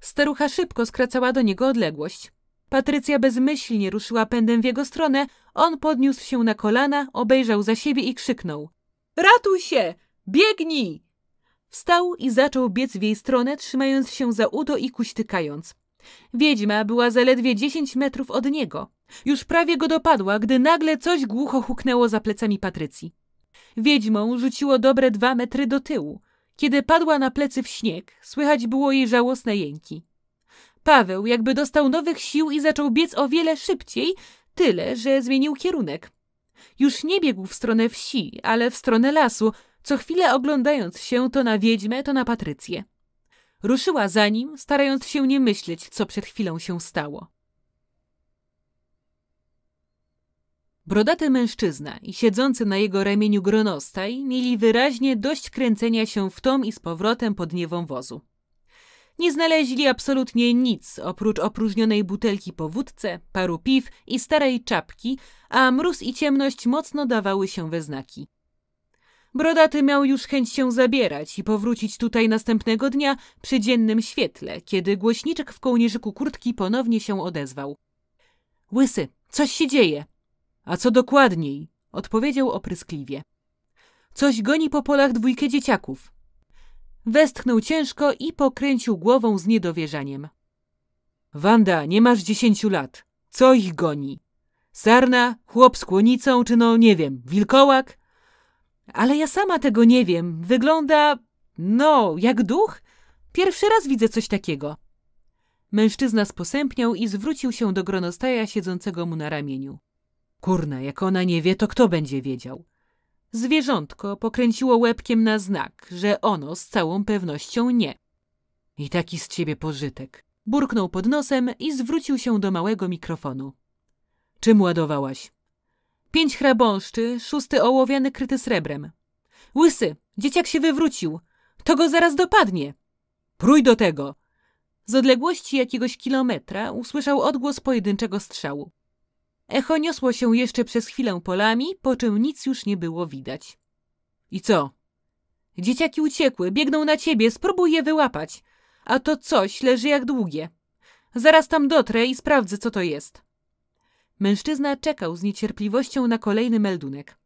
Starucha szybko skracała do niego odległość. Patrycja bezmyślnie ruszyła pędem w jego stronę, on podniósł się na kolana, obejrzał za siebie i krzyknął. Ratuj się! Biegnij! Wstał i zaczął biec w jej stronę, trzymając się za udo i kuśtykając. Wiedźma była zaledwie dziesięć metrów od niego. Już prawie go dopadła, gdy nagle coś głucho huknęło za plecami Patrycji. Wiedźmą rzuciło dobre dwa metry do tyłu. Kiedy padła na plecy w śnieg, słychać było jej żałosne jęki. Paweł jakby dostał nowych sił i zaczął biec o wiele szybciej, tyle, że zmienił kierunek. Już nie biegł w stronę wsi, ale w stronę lasu, co chwilę oglądając się to na wiedźmę, to na Patrycję. Ruszyła za nim, starając się nie myśleć, co przed chwilą się stało. Brodaty mężczyzna i siedzący na jego ramieniu gronostaj mieli wyraźnie dość kręcenia się w tom i z powrotem pod niewą wozu. Nie znaleźli absolutnie nic oprócz opróżnionej butelki po wódce, paru piw i starej czapki, a mróz i ciemność mocno dawały się we znaki. Brodaty miał już chęć się zabierać i powrócić tutaj następnego dnia przy dziennym świetle, kiedy głośniczek w kołnierzyku kurtki ponownie się odezwał. Łysy, coś się dzieje. A co dokładniej? Odpowiedział opryskliwie. Coś goni po polach dwójkę dzieciaków. Westchnął ciężko i pokręcił głową z niedowierzaniem. Wanda, nie masz dziesięciu lat. Co ich goni? Sarna, chłop z kłonicą, czy no nie wiem, wilkołak? Ale ja sama tego nie wiem. Wygląda, no, jak duch. Pierwszy raz widzę coś takiego. Mężczyzna sposępniał i zwrócił się do gronostaja siedzącego mu na ramieniu. Kurna, jak ona nie wie, to kto będzie wiedział? Zwierzątko pokręciło łebkiem na znak, że ono z całą pewnością nie. I taki z ciebie pożytek. Burknął pod nosem i zwrócił się do małego mikrofonu. Czym ładowałaś? Pięć hrabąszczy, szósty ołowiany kryty srebrem. Łysy, dzieciak się wywrócił. To go zaraz dopadnie. Prój do tego. Z odległości jakiegoś kilometra usłyszał odgłos pojedynczego strzału. Echo niosło się jeszcze przez chwilę polami, po czym nic już nie było widać. I co? Dzieciaki uciekły, biegną na ciebie, spróbuj je wyłapać. A to coś leży jak długie. Zaraz tam dotrę i sprawdzę, co to jest. Mężczyzna czekał z niecierpliwością na kolejny meldunek.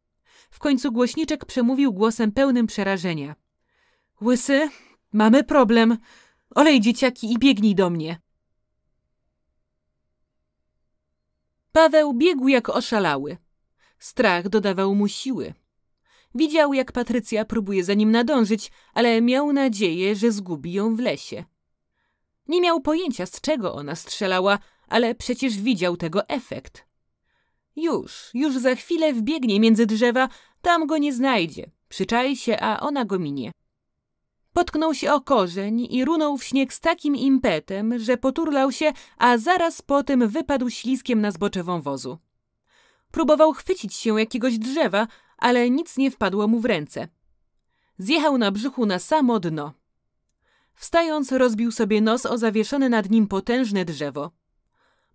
W końcu głośniczek przemówił głosem pełnym przerażenia. Łysy, mamy problem. Olej dzieciaki i biegnij do mnie. Paweł biegł jak oszalały. Strach dodawał mu siły. Widział, jak Patrycja próbuje za nim nadążyć, ale miał nadzieję, że zgubi ją w lesie. Nie miał pojęcia, z czego ona strzelała, ale przecież widział tego efekt. Już, już za chwilę wbiegnie między drzewa, tam go nie znajdzie. Przyczai się, a ona go minie. Potknął się o korzeń i runął w śnieg z takim impetem, że poturlał się, a zaraz potem wypadł śliskiem na zbocze wąwozu. Próbował chwycić się jakiegoś drzewa, ale nic nie wpadło mu w ręce. Zjechał na brzuchu na samo dno. Wstając, rozbił sobie nos o zawieszone nad nim potężne drzewo.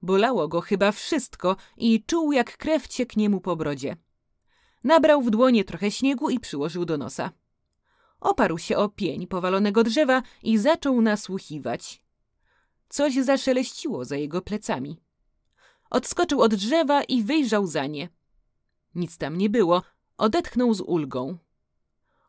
Bolało go chyba wszystko i czuł, jak krew cieknie mu po brodzie. Nabrał w dłonie trochę śniegu i przyłożył do nosa. Oparł się o pień powalonego drzewa i zaczął nasłuchiwać. Coś zaszeleściło za jego plecami. Odskoczył od drzewa i wyjrzał za nie. Nic tam nie było, odetchnął z ulgą.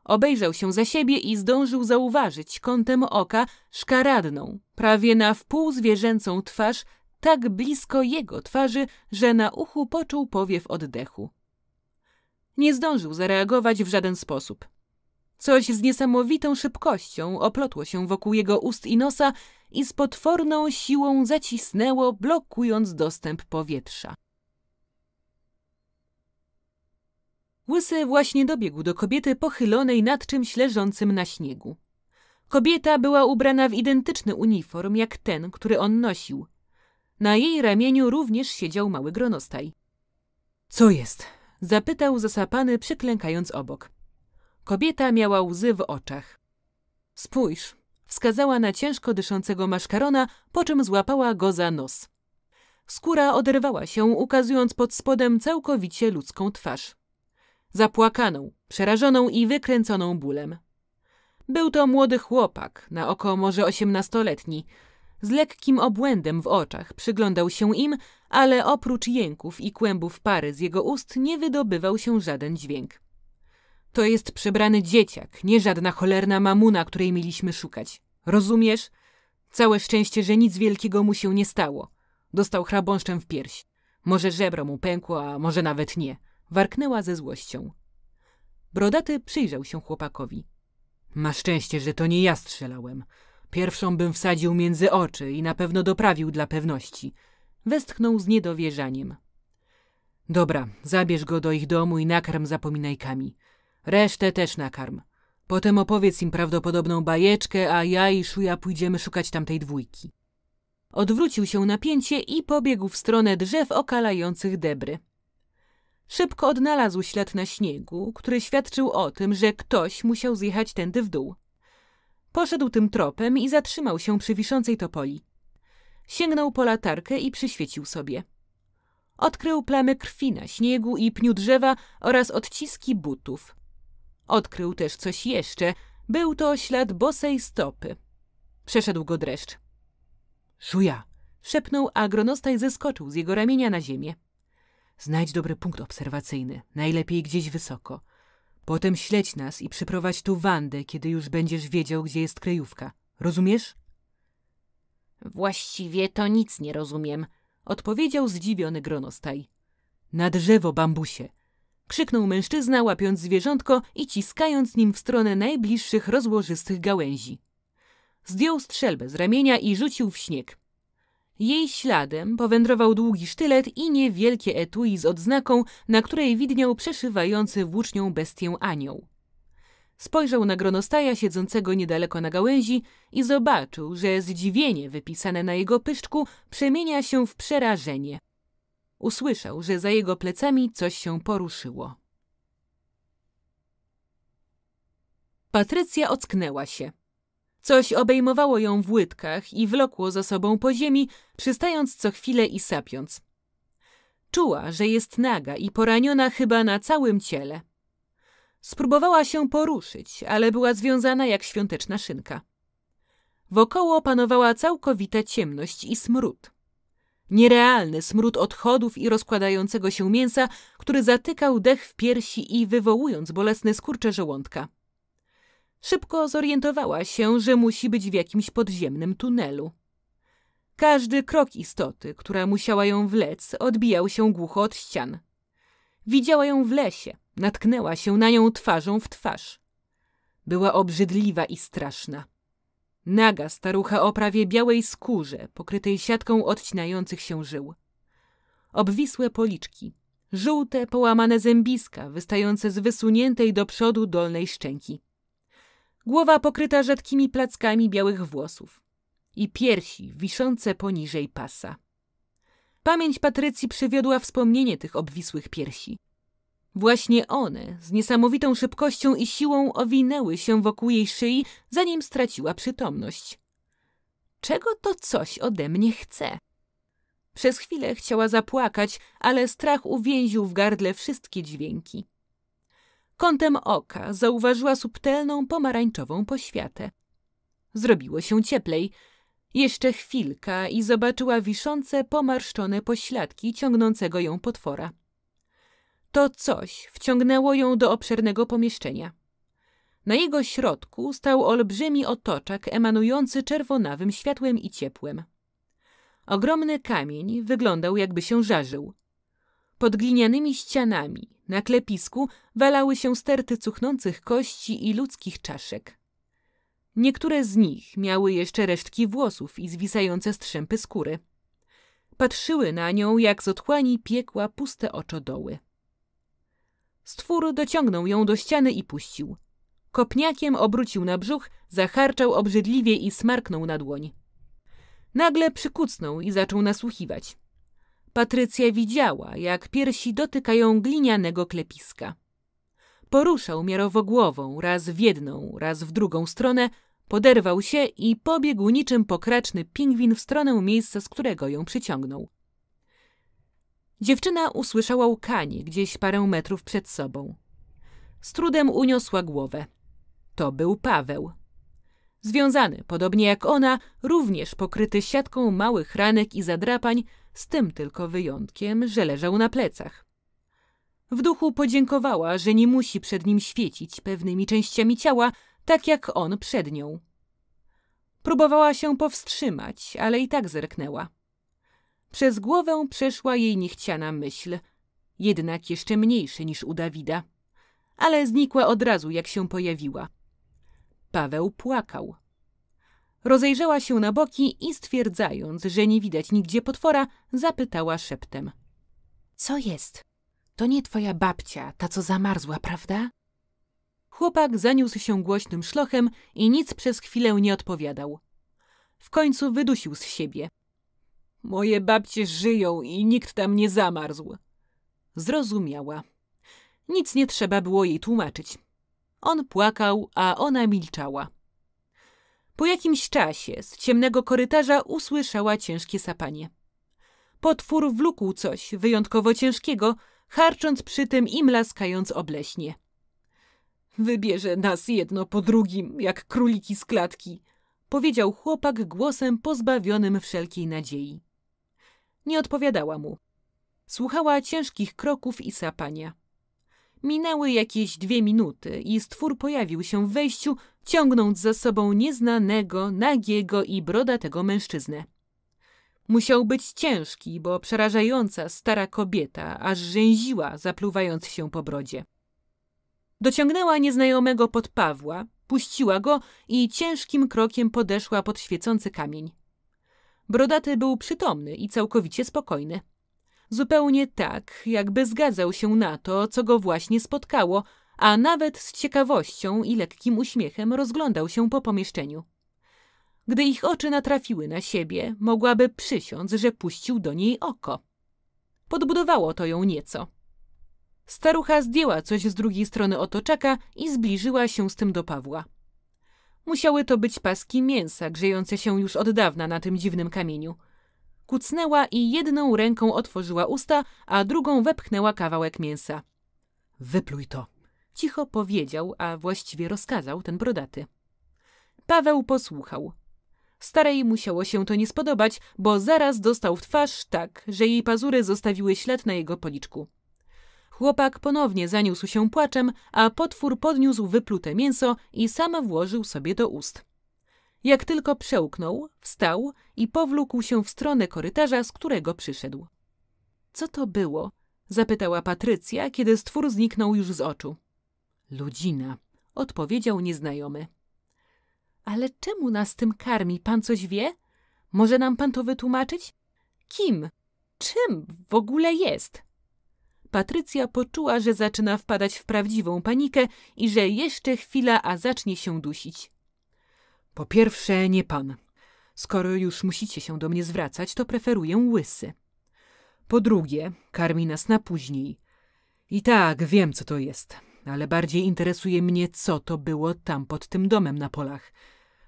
Obejrzał się za siebie i zdążył zauważyć kątem oka szkaradną, prawie na wpół zwierzęcą twarz, tak blisko jego twarzy, że na uchu poczuł powiew oddechu. Nie zdążył zareagować w żaden sposób. Coś z niesamowitą szybkością oplotło się wokół jego ust i nosa i z potworną siłą zacisnęło, blokując dostęp powietrza. Łysy właśnie dobiegł do kobiety pochylonej nad czymś leżącym na śniegu. Kobieta była ubrana w identyczny uniform jak ten, który on nosił. Na jej ramieniu również siedział mały gronostaj. Co jest? Zapytał zasapany, przyklękając obok. Kobieta miała łzy w oczach. Spójrz, wskazała na ciężko dyszącego maszkarona, po czym złapała go za nos. Skóra oderwała się, ukazując pod spodem całkowicie ludzką twarz. Zapłakaną, przerażoną i wykręconą bólem. Był to młody chłopak, na oko może osiemnastoletni. Z lekkim obłędem w oczach przyglądał się im, ale oprócz jęków i kłębów pary z jego ust nie wydobywał się żaden dźwięk. To jest przebrany dzieciak, nie żadna cholerna mamuna, której mieliśmy szukać. Rozumiesz? Całe szczęście, że nic wielkiego mu się nie stało. Dostał chrabąszczem w pierś. Może żebro mu pękło, a może nawet nie. Warknęła ze złością. Brodaty przyjrzał się chłopakowi. Ma szczęście, że to nie ja strzelałem. Pierwszą bym wsadził między oczy i na pewno doprawił dla pewności. Westchnął z niedowierzaniem. Dobra, zabierz go do ich domu i nakarm zapominajkami. Resztę też nakarm. Potem opowiedz im prawdopodobną bajeczkę, a ja i Szuja pójdziemy szukać tamtej dwójki. Odwrócił się na pięcie i pobiegł w stronę drzew okalających debry. Szybko odnalazł ślad na śniegu, który świadczył o tym, że ktoś musiał zjechać tędy w dół. Poszedł tym tropem i zatrzymał się przy wiszącej topoli. Sięgnął po latarkę i przyświecił sobie. Odkrył plamy krwi na śniegu i pniu drzewa oraz odciski butów. Odkrył też coś jeszcze. Był to ślad bosej stopy. Przeszedł go dreszcz. Szuja! szepnął, a gronostaj zeskoczył z jego ramienia na ziemię. Znajdź dobry punkt obserwacyjny, najlepiej gdzieś wysoko. Potem śledź nas i przyprowadź tu Wandę, kiedy już będziesz wiedział, gdzie jest kryjówka. Rozumiesz? Właściwie to nic nie rozumiem, odpowiedział zdziwiony gronostaj. Na drzewo, bambusie! Krzyknął mężczyzna, łapiąc zwierzątko i ciskając nim w stronę najbliższych rozłożystych gałęzi. Zdjął strzelbę z ramienia i rzucił w śnieg. Jej śladem powędrował długi sztylet i niewielkie etui z odznaką, na której widniał przeszywający włócznią bestię anioł. Spojrzał na gronostaja siedzącego niedaleko na gałęzi i zobaczył, że zdziwienie wypisane na jego pyszczku przemienia się w przerażenie. Usłyszał, że za jego plecami coś się poruszyło. Patrycja ocknęła się. Coś obejmowało ją w łydkach i wlokło za sobą po ziemi, przystając co chwilę i sapiąc. Czuła, że jest naga i poraniona chyba na całym ciele. Spróbowała się poruszyć, ale była związana jak świąteczna szynka. Wokoło panowała całkowita ciemność i smród. Nierealny smród odchodów i rozkładającego się mięsa, który zatykał dech w piersi i wywołując bolesne skurcze żołądka. Szybko zorientowała się, że musi być w jakimś podziemnym tunelu. Każdy krok istoty, która musiała ją wlec, odbijał się głucho od ścian. Widziała ją w lesie, natknęła się na nią twarzą w twarz. Była obrzydliwa i straszna. Naga starucha o prawie białej skórze, pokrytej siatką odcinających się żył. Obwisłe policzki, żółte, połamane zębiska, wystające z wysuniętej do przodu dolnej szczęki. Głowa pokryta rzadkimi plackami białych włosów i piersi wiszące poniżej pasa. Pamięć Patrycji przywiodła wspomnienie tych obwisłych piersi. Właśnie one z niesamowitą szybkością i siłą owinęły się wokół jej szyi, zanim straciła przytomność. Czego to coś ode mnie chce? Przez chwilę chciała zapłakać, ale strach uwięził w gardle wszystkie dźwięki. Kątem oka zauważyła subtelną pomarańczową poświatę. Zrobiło się cieplej. Jeszcze chwilka i zobaczyła wiszące, pomarszczone pośladki ciągnącego ją potwora. To coś wciągnęło ją do obszernego pomieszczenia. Na jego środku stał olbrzymi otoczak emanujący czerwonawym światłem i ciepłem. Ogromny kamień wyglądał jakby się żarzył. Pod glinianymi ścianami, na klepisku, walały się sterty cuchnących kości i ludzkich czaszek. Niektóre z nich miały jeszcze resztki włosów i zwisające strzępy skóry. Patrzyły na nią, jak z otchłani piekła puste oczodoły. Stwór dociągnął ją do ściany i puścił. Kopniakiem obrócił na brzuch, zacharczał obrzydliwie i smarknął na dłoń. Nagle przykucnął i zaczął nasłuchiwać. Patrycja widziała, jak piersi dotykają glinianego klepiska. Poruszał miarowo głową, raz w jedną, raz w drugą stronę, poderwał się i pobiegł niczym pokraczny pingwin w stronę miejsca, z którego ją przyciągnął. Dziewczyna usłyszała łkanie gdzieś parę metrów przed sobą. Z trudem uniosła głowę. To był Paweł. Związany, podobnie jak ona, również pokryty siatką małych ranek i zadrapań, z tym tylko wyjątkiem, że leżał na plecach. W duchu podziękowała, że nie musi przed nim świecić pewnymi częściami ciała, tak jak on przed nią. Próbowała się powstrzymać, ale i tak zerknęła. Przez głowę przeszła jej niechciana myśl, jednak jeszcze mniejszy niż u Dawida, ale znikła od razu, jak się pojawiła. Paweł płakał. Rozejrzała się na boki i stwierdzając, że nie widać nigdzie potwora, zapytała szeptem. Co jest? To nie twoja babcia, ta co zamarzła, prawda? Chłopak zaniósł się głośnym szlochem i nic przez chwilę nie odpowiadał. W końcu wydusił z siebie. Moje babcie żyją i nikt tam nie zamarzł. Zrozumiała. Nic nie trzeba było jej tłumaczyć. On płakał, a ona milczała. Po jakimś czasie z ciemnego korytarza usłyszała ciężkie sapanie. Potwór wlókł coś wyjątkowo ciężkiego, harcząc przy tym i mlaskając obleśnie. Wybierze nas jedno po drugim, jak króliki z klatki, powiedział chłopak głosem pozbawionym wszelkiej nadziei. Nie odpowiadała mu. Słuchała ciężkich kroków i sapania. Minęły jakieś dwie minuty i stwór pojawił się w wejściu, ciągnąc za sobą nieznanego, nagiego i brodatego mężczyznę. Musiał być ciężki, bo przerażająca stara kobieta aż rzęziła, zapluwając się po brodzie. Dociągnęła nieznajomego pod Pawła, puściła go i ciężkim krokiem podeszła pod świecący kamień. Brodaty był przytomny i całkowicie spokojny. Zupełnie tak, jakby zgadzał się na to, co go właśnie spotkało, a nawet z ciekawością i lekkim uśmiechem rozglądał się po pomieszczeniu. Gdy ich oczy natrafiły na siebie, mogłaby przysiąc, że puścił do niej oko. Podbudowało to ją nieco. Starucha zdjęła coś z drugiej strony otoczaka i zbliżyła się z tym do Pawła. Musiały to być paski mięsa, grzejące się już od dawna na tym dziwnym kamieniu. Kucnęła i jedną ręką otworzyła usta, a drugą wepchnęła kawałek mięsa. Wypluj to, cicho powiedział, a właściwie rozkazał ten brodaty. Paweł posłuchał. Starej musiało się to nie spodobać, bo zaraz dostał w twarz tak, że jej pazury zostawiły ślad na jego policzku. Chłopak ponownie zaniósł się płaczem, a potwór podniósł wyplute mięso i sam włożył sobie do ust. Jak tylko przełknął, wstał i powlókł się w stronę korytarza, z którego przyszedł. Co to było? zapytała Patrycja, kiedy stwór zniknął już z oczu. Ludzina, odpowiedział nieznajomy. Ale czemu nas tym karmi? Pan coś wie? Może nam pan to wytłumaczyć? Kim? Czym w ogóle jest? Patrycja poczuła, że zaczyna wpadać w prawdziwą panikę i że jeszcze chwila, a zacznie się dusić. Po pierwsze, nie pan. Skoro już musicie się do mnie zwracać, to preferuję łysy. Po drugie, karmi nas na później. I tak, wiem, co to jest, ale bardziej interesuje mnie, co to było tam pod tym domem na polach,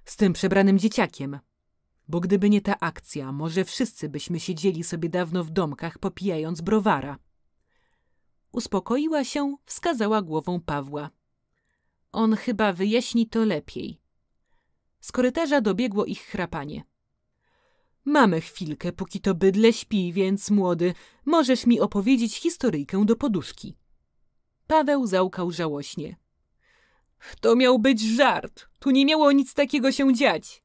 z tym przebranym dzieciakiem. Bo gdyby nie ta akcja, może wszyscy byśmy siedzieli sobie dawno w domkach, popijając browara. Uspokoiła się, wskazała głową Pawła. On chyba wyjaśni to lepiej. Z korytarza dobiegło ich chrapanie. Mamy chwilkę, póki to bydle śpi, więc młody, możesz mi opowiedzieć historyjkę do poduszki. Paweł załkał żałośnie. To miał być żart. Tu nie miało nic takiego się dziać.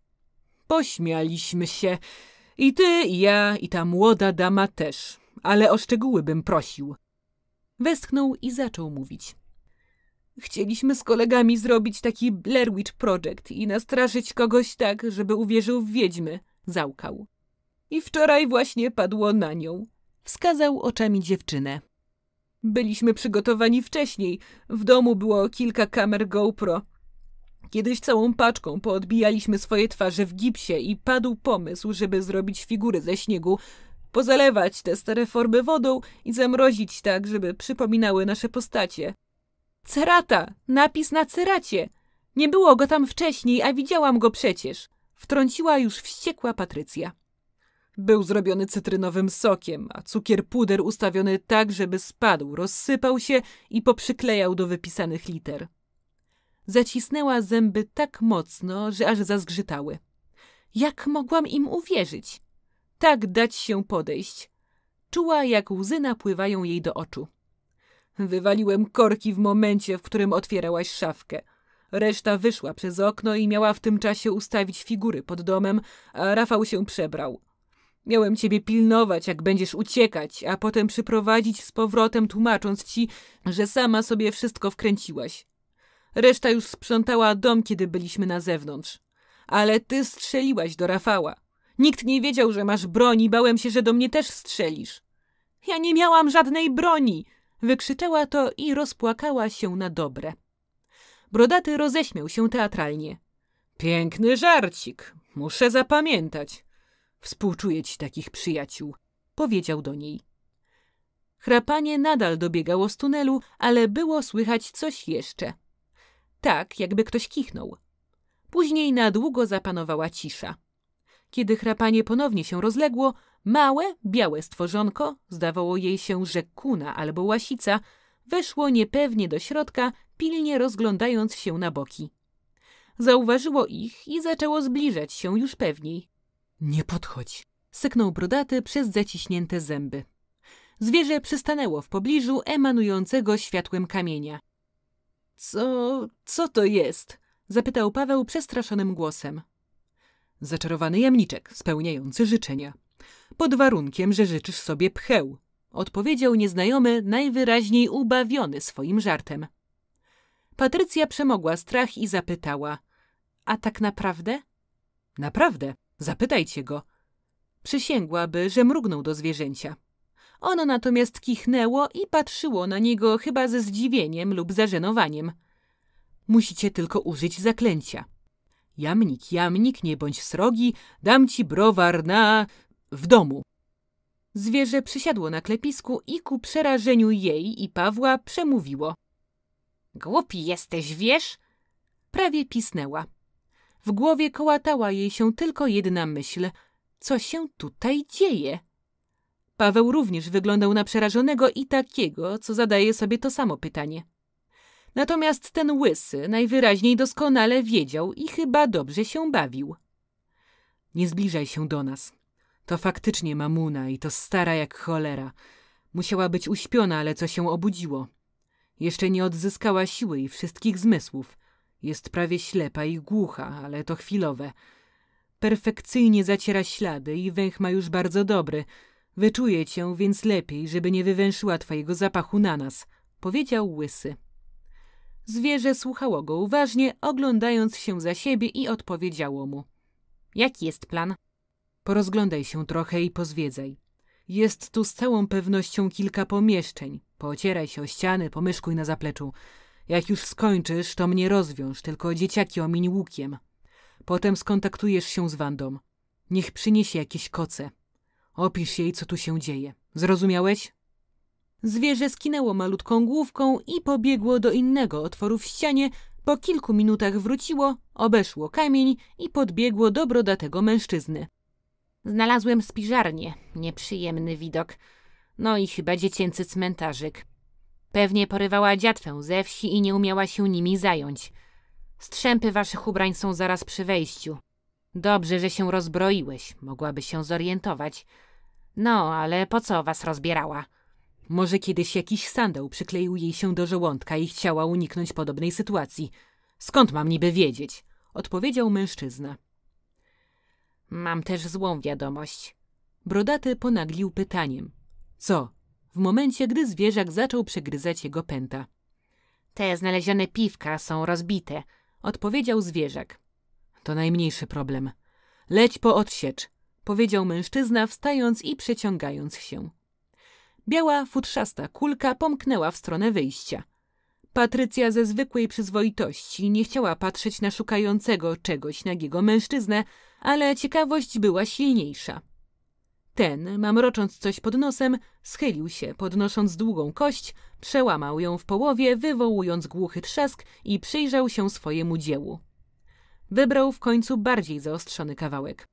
Pośmialiśmy się. I ty, i ja, i ta młoda dama też. Ale o szczegóły bym prosił. Westchnął i zaczął mówić. Chcieliśmy z kolegami zrobić taki Blair Witch Project i nastraszyć kogoś tak, żeby uwierzył w wiedźmy. Załkał. I wczoraj właśnie padło na nią. Wskazał oczami dziewczynę. Byliśmy przygotowani wcześniej. W domu było kilka kamer GoPro. Kiedyś całą paczką poodbijaliśmy swoje twarze w gipsie i padł pomysł, żeby zrobić figury ze śniegu, pozalewać te stare formy wodą i zamrozić tak, żeby przypominały nasze postacie. Cerata! Napis na ceracie! Nie było go tam wcześniej, a widziałam go przecież. Wtrąciła już wściekła Patrycja. Był zrobiony cytrynowym sokiem, a cukier puder ustawiony tak, żeby spadł, rozsypał się i poprzyklejał do wypisanych liter. Zacisnęła zęby tak mocno, że aż zazgrzytały. Jak mogłam im uwierzyć? Tak dać się podejść. Czuła, jak łzy napływają jej do oczu. Wywaliłem korki w momencie, w którym otwierałaś szafkę. Reszta wyszła przez okno i miała w tym czasie ustawić figury pod domem, a Rafał się przebrał. Miałem ciebie pilnować, jak będziesz uciekać, a potem przyprowadzić z powrotem, tłumacząc ci, że sama sobie wszystko wkręciłaś. Reszta już sprzątała dom, kiedy byliśmy na zewnątrz. Ale ty strzeliłaś do Rafała. Nikt nie wiedział, że masz broni, bałem się, że do mnie też strzelisz. Ja nie miałam żadnej broni! Wykrzyczała to i rozpłakała się na dobre. Brodaty roześmiał się teatralnie. Piękny żarcik, muszę zapamiętać. Współczuję ci takich przyjaciół, powiedział do niej. Chrapanie nadal dobiegało z tunelu, ale było słychać coś jeszcze. Tak, jakby ktoś kichnął. Później na długo zapanowała cisza. Kiedy chrapanie ponownie się rozległo, małe, białe stworzonko, zdawało jej się, że kuna albo łasica, weszło niepewnie do środka, pilnie rozglądając się na boki. Zauważyło ich i zaczęło zbliżać się już pewniej. Nie podchodź, syknął brodaty przez zaciśnięte zęby. Zwierzę przystanęło w pobliżu emanującego światłem kamienia. Co, co to jest? zapytał Paweł przestraszonym głosem. Zaczarowany jamniczek spełniający życzenia. Pod warunkiem, że życzysz sobie pcheł, odpowiedział nieznajomy, najwyraźniej ubawiony swoim żartem. Patrycja przemogła strach i zapytała: A tak naprawdę? Naprawdę, zapytajcie go. Przysięgłaby, że mrugnął do zwierzęcia. Ono natomiast kichnęło i patrzyło na niego chyba ze zdziwieniem lub zażenowaniem. Musicie tylko użyć zaklęcia. Jamnik, jamnik, nie bądź srogi, dam ci browar na... w domu. Zwierzę przysiadło na klepisku i ku przerażeniu jej i Pawła przemówiło. Głupi jesteś, wiesz? Prawie pisnęła. W głowie kołatała jej się tylko jedna myśl. Co się tutaj dzieje? Paweł również wyglądał na przerażonego i takiego, co zadaje sobie to samo pytanie. Natomiast ten łysy najwyraźniej doskonale wiedział i chyba dobrze się bawił. Nie zbliżaj się do nas. To faktycznie mamuna i to stara jak cholera. Musiała być uśpiona, ale co się obudziło. Jeszcze nie odzyskała siły i wszystkich zmysłów. Jest prawie ślepa i głucha, ale to chwilowe. Perfekcyjnie zaciera ślady i węch ma już bardzo dobry. Wyczuje cię, więc lepiej, żeby nie wywęszyła twojego zapachu na nas, powiedział łysy. Zwierzę słuchało go uważnie, oglądając się za siebie i odpowiedziało mu. Jaki jest plan? Porozglądaj się trochę i pozwiedzaj. Jest tu z całą pewnością kilka pomieszczeń. Pocieraj się o ściany, pomieszkuj na zapleczu. Jak już skończysz, to mnie rozwiąż, tylko dzieciaki omiń łukiem. Potem skontaktujesz się z Wandą. Niech przyniesie jakieś koce. Opisz jej, co tu się dzieje. Zrozumiałeś? Zwierzę skinęło malutką główką i pobiegło do innego otworu w ścianie. Po kilku minutach wróciło, obeszło kamień i podbiegło do brodatego mężczyzny. Znalazłem spiżarnię. Nieprzyjemny widok. No i chyba dziecięcy cmentarzyk. Pewnie porywała dziatwę ze wsi i nie umiała się nimi zająć. Strzępy waszych ubrań są zaraz przy wejściu. Dobrze, że się rozbroiłeś. Mogłaby się zorientować. No, ale po co was rozbierała? Może kiedyś jakiś sandał przykleił jej się do żołądka i chciała uniknąć podobnej sytuacji. Skąd mam niby wiedzieć? Odpowiedział mężczyzna. Mam też złą wiadomość. Brodaty ponaglił pytaniem. Co? W momencie, gdy zwierzak zaczął przegryzać jego pęta. Te znalezione piwka są rozbite, odpowiedział zwierzak. To najmniejszy problem. Leć po odsiecz, powiedział mężczyzna, wstając i przeciągając się. Biała, futrzasta kulka pomknęła w stronę wyjścia. Patrycja ze zwykłej przyzwoitości nie chciała patrzeć na szukającego czegoś nagiego mężczyznę, ale ciekawość była silniejsza. Ten, mamrocząc coś pod nosem, schylił się, podnosząc długą kość, przełamał ją w połowie, wywołując głuchy trzask i przyjrzał się swojemu dziełu. Wybrał w końcu bardziej zaostrzony kawałek.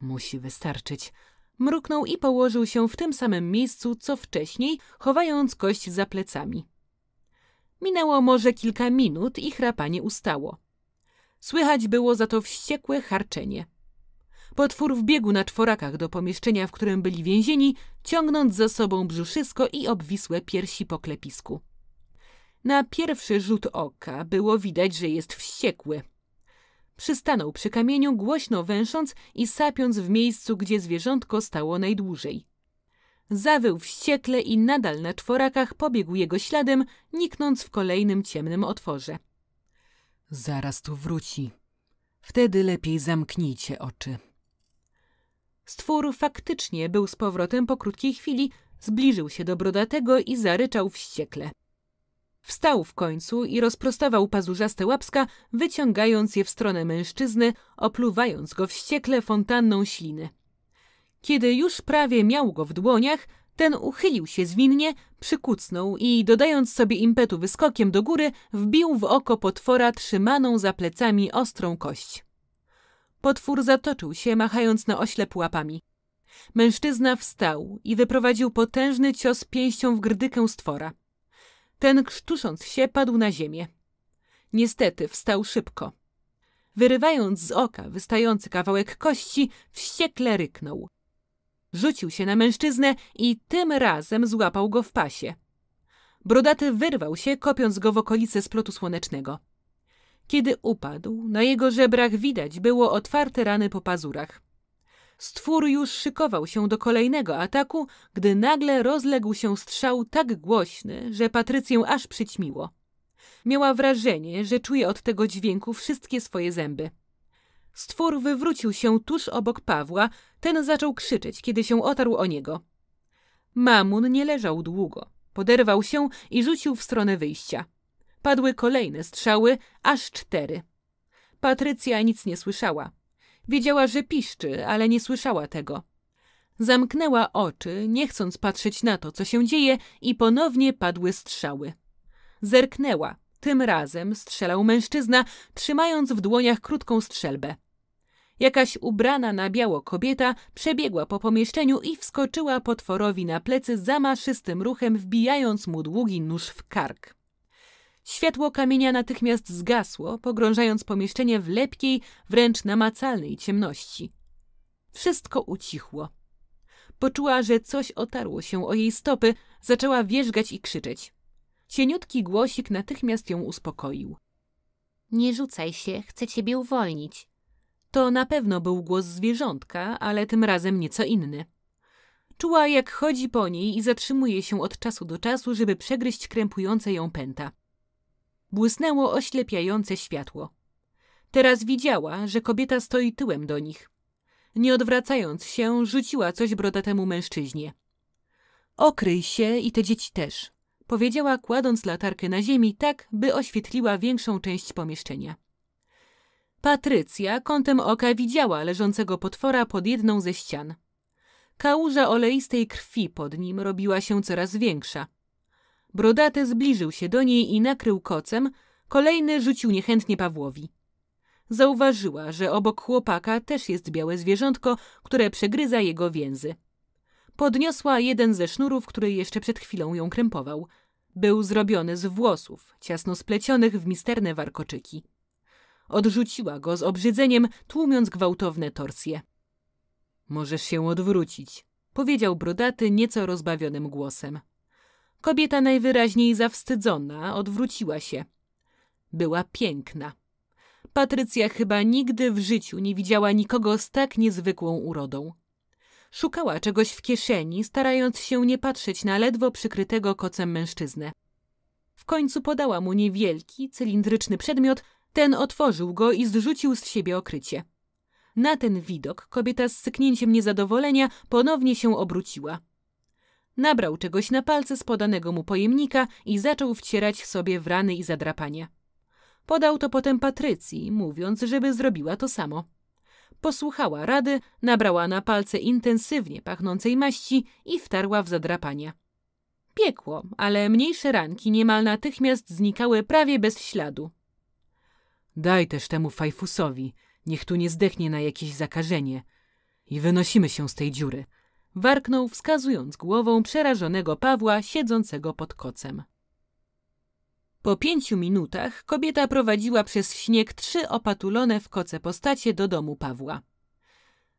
Musi wystarczyć. Mruknął i położył się w tym samym miejscu, co wcześniej, chowając kość za plecami. Minęło może kilka minut i chrapanie ustało. Słychać było za to wściekłe harczenie. Potwór wbiegł na czworakach do pomieszczenia, w którym byli więzieni, ciągnąc za sobą brzuszysko i obwisłe piersi po klepisku. Na pierwszy rzut oka było widać, że jest wściekły. Przystanął przy kamieniu, głośno węsząc i sapiąc w miejscu, gdzie zwierzątko stało najdłużej. Zawył wściekle i nadal na czworakach pobiegł jego śladem, niknąc w kolejnym ciemnym otworze. Zaraz tu wróci. Wtedy lepiej zamknijcie oczy. Stwór faktycznie był z powrotem po krótkiej chwili, zbliżył się do brodatego i zaryczał wściekle. Wstał w końcu i rozprostował pazurzaste łapska, wyciągając je w stronę mężczyzny, opluwając go wściekle fontanną śliny. Kiedy już prawie miał go w dłoniach, ten uchylił się zwinnie, przykucnął i, dodając sobie impetu wyskokiem do góry, wbił w oko potwora trzymaną za plecami ostrą kość. Potwór zatoczył się, machając na oślep łapami. Mężczyzna wstał i wyprowadził potężny cios pięścią w grdykę stwora. Ten, krztusząc się, padł na ziemię. Niestety wstał szybko. Wyrywając z oka wystający kawałek kości, wściekle ryknął. Rzucił się na mężczyznę i tym razem złapał go w pasie. Brodaty wyrwał się, kopiąc go w okolice splotu słonecznego. Kiedy upadł, na jego żebrach widać było otwarte rany po pazurach. Stwór już szykował się do kolejnego ataku, gdy nagle rozległ się strzał tak głośny, że Patrycję aż przyćmiło. Miała wrażenie, że czuje od tego dźwięku wszystkie swoje zęby. Stwór wywrócił się tuż obok Pawła, ten zaczął krzyczeć, kiedy się otarł o niego. Mamun nie leżał długo. Poderwał się i rzucił w stronę wyjścia. Padły kolejne strzały, aż cztery. Patrycja nic nie słyszała. Wiedziała, że piszczy, ale nie słyszała tego. Zamknęła oczy, nie chcąc patrzeć na to, co się dzieje, i ponownie padły strzały. Zerknęła. Tym razem strzelał mężczyzna, trzymając w dłoniach krótką strzelbę. Jakaś ubrana na biało kobieta przebiegła po pomieszczeniu i wskoczyła potworowi na plecy zamaszystym ruchem, wbijając mu długi nóż w kark. Światło kamienia natychmiast zgasło, pogrążając pomieszczenie w lepkiej, wręcz namacalnej ciemności. Wszystko ucichło. Poczuła, że coś otarło się o jej stopy, zaczęła wierzgać i krzyczeć. Cieniutki głosik natychmiast ją uspokoił. Nie rzucaj się, chcę ciebie uwolnić. To na pewno był głos zwierzątka, ale tym razem nieco inny. Czuła, jak chodzi po niej i zatrzymuje się od czasu do czasu, żeby przegryźć krępujące ją pęta. Błysnęło oślepiające światło. Teraz widziała, że kobieta stoi tyłem do nich. Nie odwracając się, rzuciła coś brodatemu mężczyźnie. Okryj się i te dzieci też, powiedziała, kładąc latarkę na ziemi tak, by oświetliła większą część pomieszczenia. Patrycja kątem oka widziała leżącego potwora pod jedną ze ścian. Kałuża oleistej krwi pod nim robiła się coraz większa. Brodaty zbliżył się do niej i nakrył kocem, kolejny rzucił niechętnie Pawłowi. Zauważyła, że obok chłopaka też jest białe zwierzątko, które przegryza jego więzy. Podniosła jeden ze sznurów, który jeszcze przed chwilą ją krępował. Był zrobiony z włosów, ciasno splecionych w misterne warkoczyki. Odrzuciła go z obrzydzeniem, tłumiąc gwałtowne torsje. Możesz się odwrócić, powiedział brodaty nieco rozbawionym głosem. Kobieta najwyraźniej zawstydzona odwróciła się. Była piękna. Patrycja chyba nigdy w życiu nie widziała nikogo z tak niezwykłą urodą. Szukała czegoś w kieszeni, starając się nie patrzeć na ledwo przykrytego kocem mężczyznę. W końcu podała mu niewielki, cylindryczny przedmiot, ten otworzył go i zrzucił z siebie okrycie. Na ten widok kobieta z syknięciem niezadowolenia ponownie się obróciła. Nabrał czegoś na palce z podanego mu pojemnika i zaczął wcierać sobie w rany i zadrapania. Podał to potem Patrycji, mówiąc, żeby zrobiła to samo. Posłuchała rady, nabrała na palce intensywnie pachnącej maści i wtarła w zadrapania. Piekło, ale mniejsze ranki niemal natychmiast znikały prawie bez śladu. Daj też temu fajfusowi, niech tu nie zdechnie na jakieś zakażenie. I wynosimy się z tej dziury. Warknął, wskazując głową przerażonego Pawła siedzącego pod kocem. Po pięciu minutach kobieta prowadziła przez śnieg trzy opatulone w koce postacie do domu Pawła.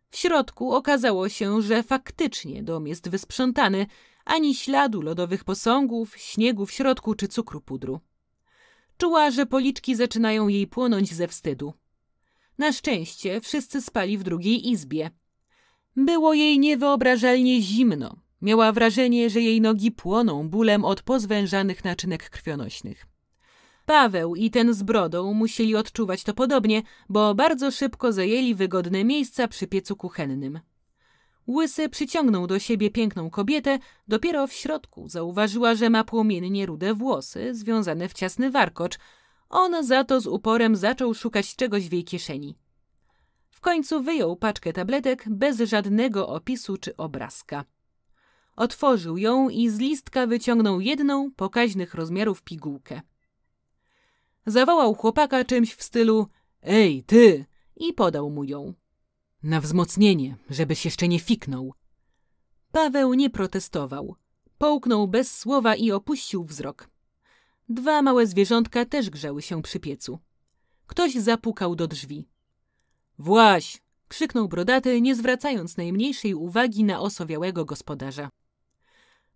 W środku okazało się, że faktycznie dom jest wysprzątany, ani śladu lodowych posągów, śniegu w środku czy cukru pudru. Czuła, że policzki zaczynają jej płonąć ze wstydu. Na szczęście wszyscy spali w drugiej izbie. Było jej niewyobrażalnie zimno. Miała wrażenie, że jej nogi płoną bólem od pozwężanych naczynek krwionośnych. Paweł i ten z brodą musieli odczuwać to podobnie, bo bardzo szybko zajęli wygodne miejsca przy piecu kuchennym. Łysy przyciągnął do siebie piękną kobietę, dopiero w środku zauważyła, że ma płomiennie rude włosy, związane w ciasny warkocz. On za to z uporem zaczął szukać czegoś w jej kieszeni. Końcu wyjął paczkę tabletek bez żadnego opisu czy obrazka. Otworzył ją i z listka wyciągnął jedną, pokaźnych rozmiarów pigułkę. Zawołał chłopaka czymś w stylu Ej, ty! i podał mu ją. Na wzmocnienie, żebyś jeszcze nie fiknął. Paweł nie protestował. Połknął bez słowa i opuścił wzrok. Dwa małe zwierzątka też grzały się przy piecu. Ktoś zapukał do drzwi. Właś! krzyknął brodaty, nie zwracając najmniejszej uwagi na osowiałego gospodarza.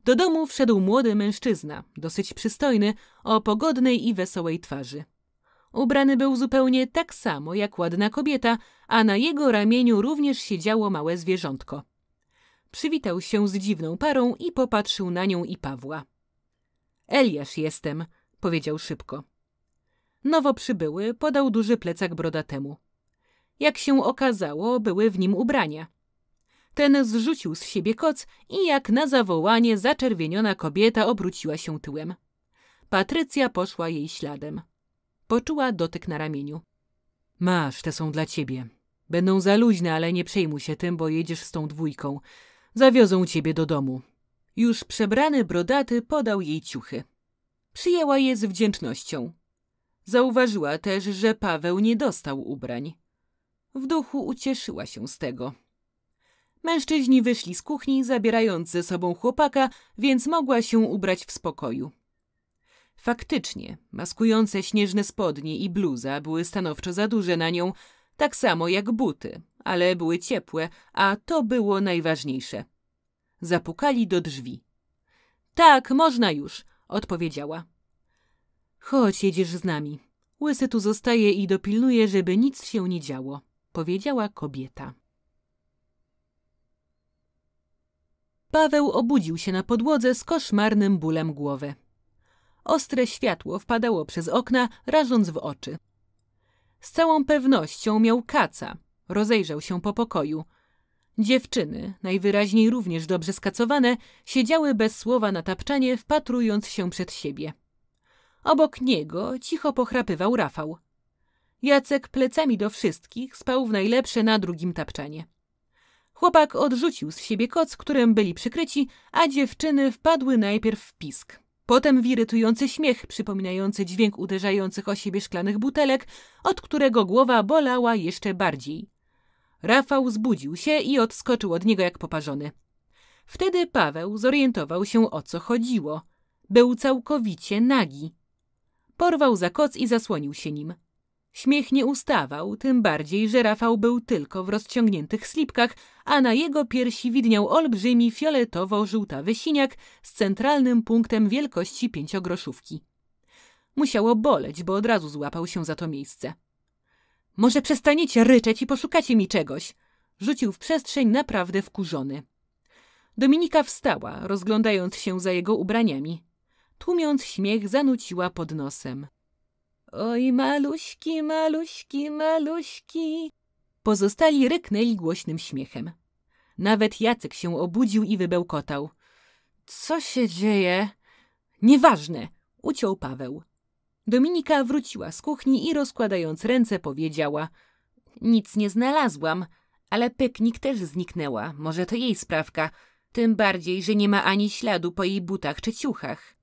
Do domu wszedł młody mężczyzna, dosyć przystojny, o pogodnej i wesołej twarzy. Ubrany był zupełnie tak samo jak ładna kobieta, a na jego ramieniu również siedziało małe zwierzątko. Przywitał się z dziwną parą i popatrzył na nią i Pawła. Eliasz jestem, powiedział szybko. Nowo przybyły podał duży plecak brodatemu. Jak się okazało, były w nim ubrania. Ten zrzucił z siebie koc i jak na zawołanie zaczerwieniona kobieta obróciła się tyłem. Patrycja poszła jej śladem. Poczuła dotyk na ramieniu. Masz, te są dla ciebie. Będą za luźne, ale nie przejmuj się tym, bo jedziesz z tą dwójką. Zawiozą ciebie do domu. Już przebrany brodaty podał jej ciuchy. Przyjęła je z wdzięcznością. Zauważyła też, że Paweł nie dostał ubrań. W duchu ucieszyła się z tego. Mężczyźni wyszli z kuchni, zabierając ze sobą chłopaka, więc mogła się ubrać w spokoju. Faktycznie, maskujące śnieżne spodnie i bluza były stanowczo za duże na nią, tak samo jak buty, ale były ciepłe, a to było najważniejsze. Zapukali do drzwi. Tak, można już, odpowiedziała. Chodź, jedziesz z nami. Łysy tu zostaje i dopilnuje, żeby nic się nie działo, powiedziała kobieta. Paweł obudził się na podłodze z koszmarnym bólem głowy. Ostre światło wpadało przez okna, rażąc w oczy. Z całą pewnością miał kaca. Rozejrzał się po pokoju. Dziewczyny, najwyraźniej również dobrze skacowane, siedziały bez słowa na tapczanie, wpatrując się przed siebie. Obok niego cicho pochrapywał Rafał. Jacek plecami do wszystkich spał w najlepsze na drugim tapczanie. Chłopak odrzucił z siebie koc, którym byli przykryci, a dziewczyny wpadły najpierw w pisk. Potem w irytujący śmiech, przypominający dźwięk uderzających o siebie szklanych butelek, od którego głowa bolała jeszcze bardziej. Rafał zbudził się i odskoczył od niego jak poparzony. Wtedy Paweł zorientował się o co chodziło. Był całkowicie nagi. Porwał za koc i zasłonił się nim. Śmiech nie ustawał, tym bardziej, że Rafał był tylko w rozciągniętych slipkach, a na jego piersi widniał olbrzymi fioletowo-żółtawy siniak z centralnym punktem wielkości pięciogroszówki. Musiało boleć, bo od razu złapał się za to miejsce. Może przestaniecie ryczeć i poszukacie mi czegoś? Rzucił w przestrzeń naprawdę wkurzony. Dominika wstała, rozglądając się za jego ubraniami. Tłumiąc śmiech, zanuciła pod nosem. Oj, maluśki, maluśki, maluśki. Pozostali ryknęli głośnym śmiechem. Nawet Jacek się obudził i wybełkotał. Co się dzieje? Nieważne, uciął Paweł. Dominika wróciła z kuchni i rozkładając ręce powiedziała: Nic nie znalazłam, ale pyknik też zniknęła. Może to jej sprawka. Tym bardziej, że nie ma ani śladu po jej butach czy ciuchach.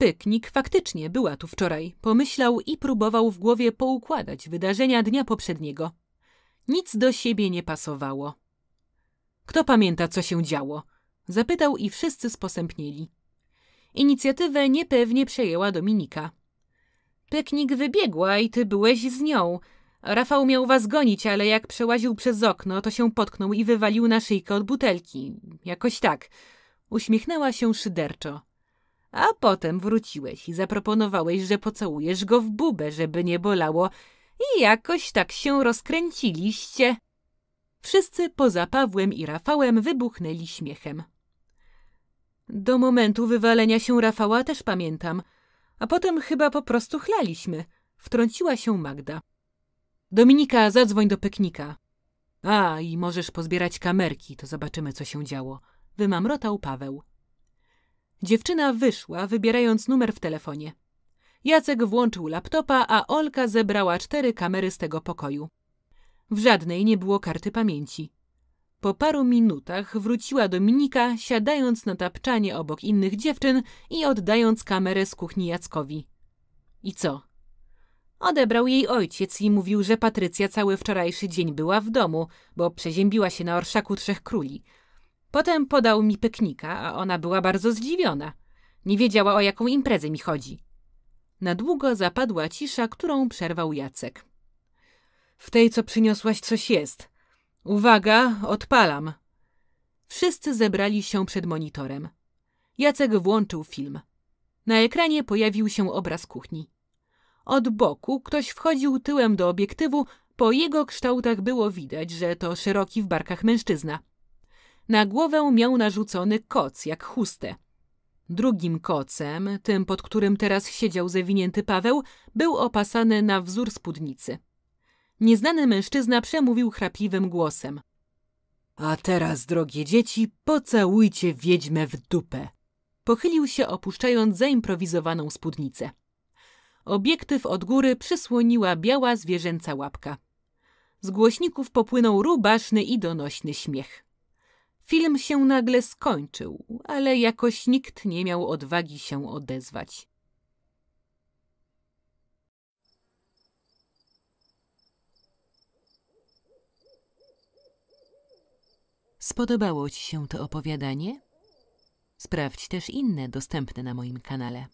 Pyknik faktycznie była tu wczoraj, pomyślał i próbował w głowie poukładać wydarzenia dnia poprzedniego. Nic do siebie nie pasowało. Kto pamięta, co się działo? Zapytał i wszyscy sposępnieli. Inicjatywę niepewnie przejęła Dominika. Pyknik wybiegła i ty byłeś z nią. Rafał miał was gonić, ale jak przełaził przez okno, to się potknął i wywalił na szyjkę od butelki. Jakoś tak. Uśmiechnęła się szyderczo. A potem wróciłeś i zaproponowałeś, że pocałujesz go w bubę, żeby nie bolało i jakoś tak się rozkręciliście. Wszyscy poza Pawłem i Rafałem wybuchnęli śmiechem. Do momentu wywalenia się Rafała też pamiętam, a potem chyba po prostu chlaliśmy. Wtrąciła się Magda. Dominika, zadzwoń do peknika. A, i możesz pozbierać kamerki, to zobaczymy, co się działo. Wymamrotał Paweł. Dziewczyna wyszła, wybierając numer w telefonie. Jacek włączył laptopa, a Olka zebrała cztery kamery z tego pokoju. W żadnej nie było karty pamięci. Po paru minutach wróciła Dominika, siadając na tapczanie obok innych dziewczyn i oddając kamerę z kuchni Jackowi. I co? Odebrał jej ojciec i mówił, że Patrycja cały wczorajszy dzień była w domu, bo przeziębiła się na orszaku trzech króli – Potem podał mi pyknika, a ona była bardzo zdziwiona. Nie wiedziała, o jaką imprezę mi chodzi. Na długo zapadła cisza, którą przerwał Jacek. W tej, co przyniosłaś, coś jest. Uwaga, odpalam. Wszyscy zebrali się przed monitorem. Jacek włączył film. Na ekranie pojawił się obraz kuchni. Od boku ktoś wchodził tyłem do obiektywu, po jego kształtach było widać, że to szeroki w barkach mężczyzna. Na głowę miał narzucony koc, jak chustę. Drugim kocem, tym pod którym teraz siedział zawinięty Paweł, był opasany na wzór spódnicy. Nieznany mężczyzna przemówił chrapliwym głosem. A teraz, drogie dzieci, pocałujcie wiedźmę w dupę. Pochylił się, opuszczając zaimprowizowaną spódnicę. Obiektyw od góry przysłoniła biała zwierzęca łapka. Z głośników popłynął rubaszny i donośny śmiech. Film się nagle skończył, ale jakoś nikt nie miał odwagi się odezwać. Spodobało Ci się to opowiadanie? Sprawdź też inne dostępne na moim kanale.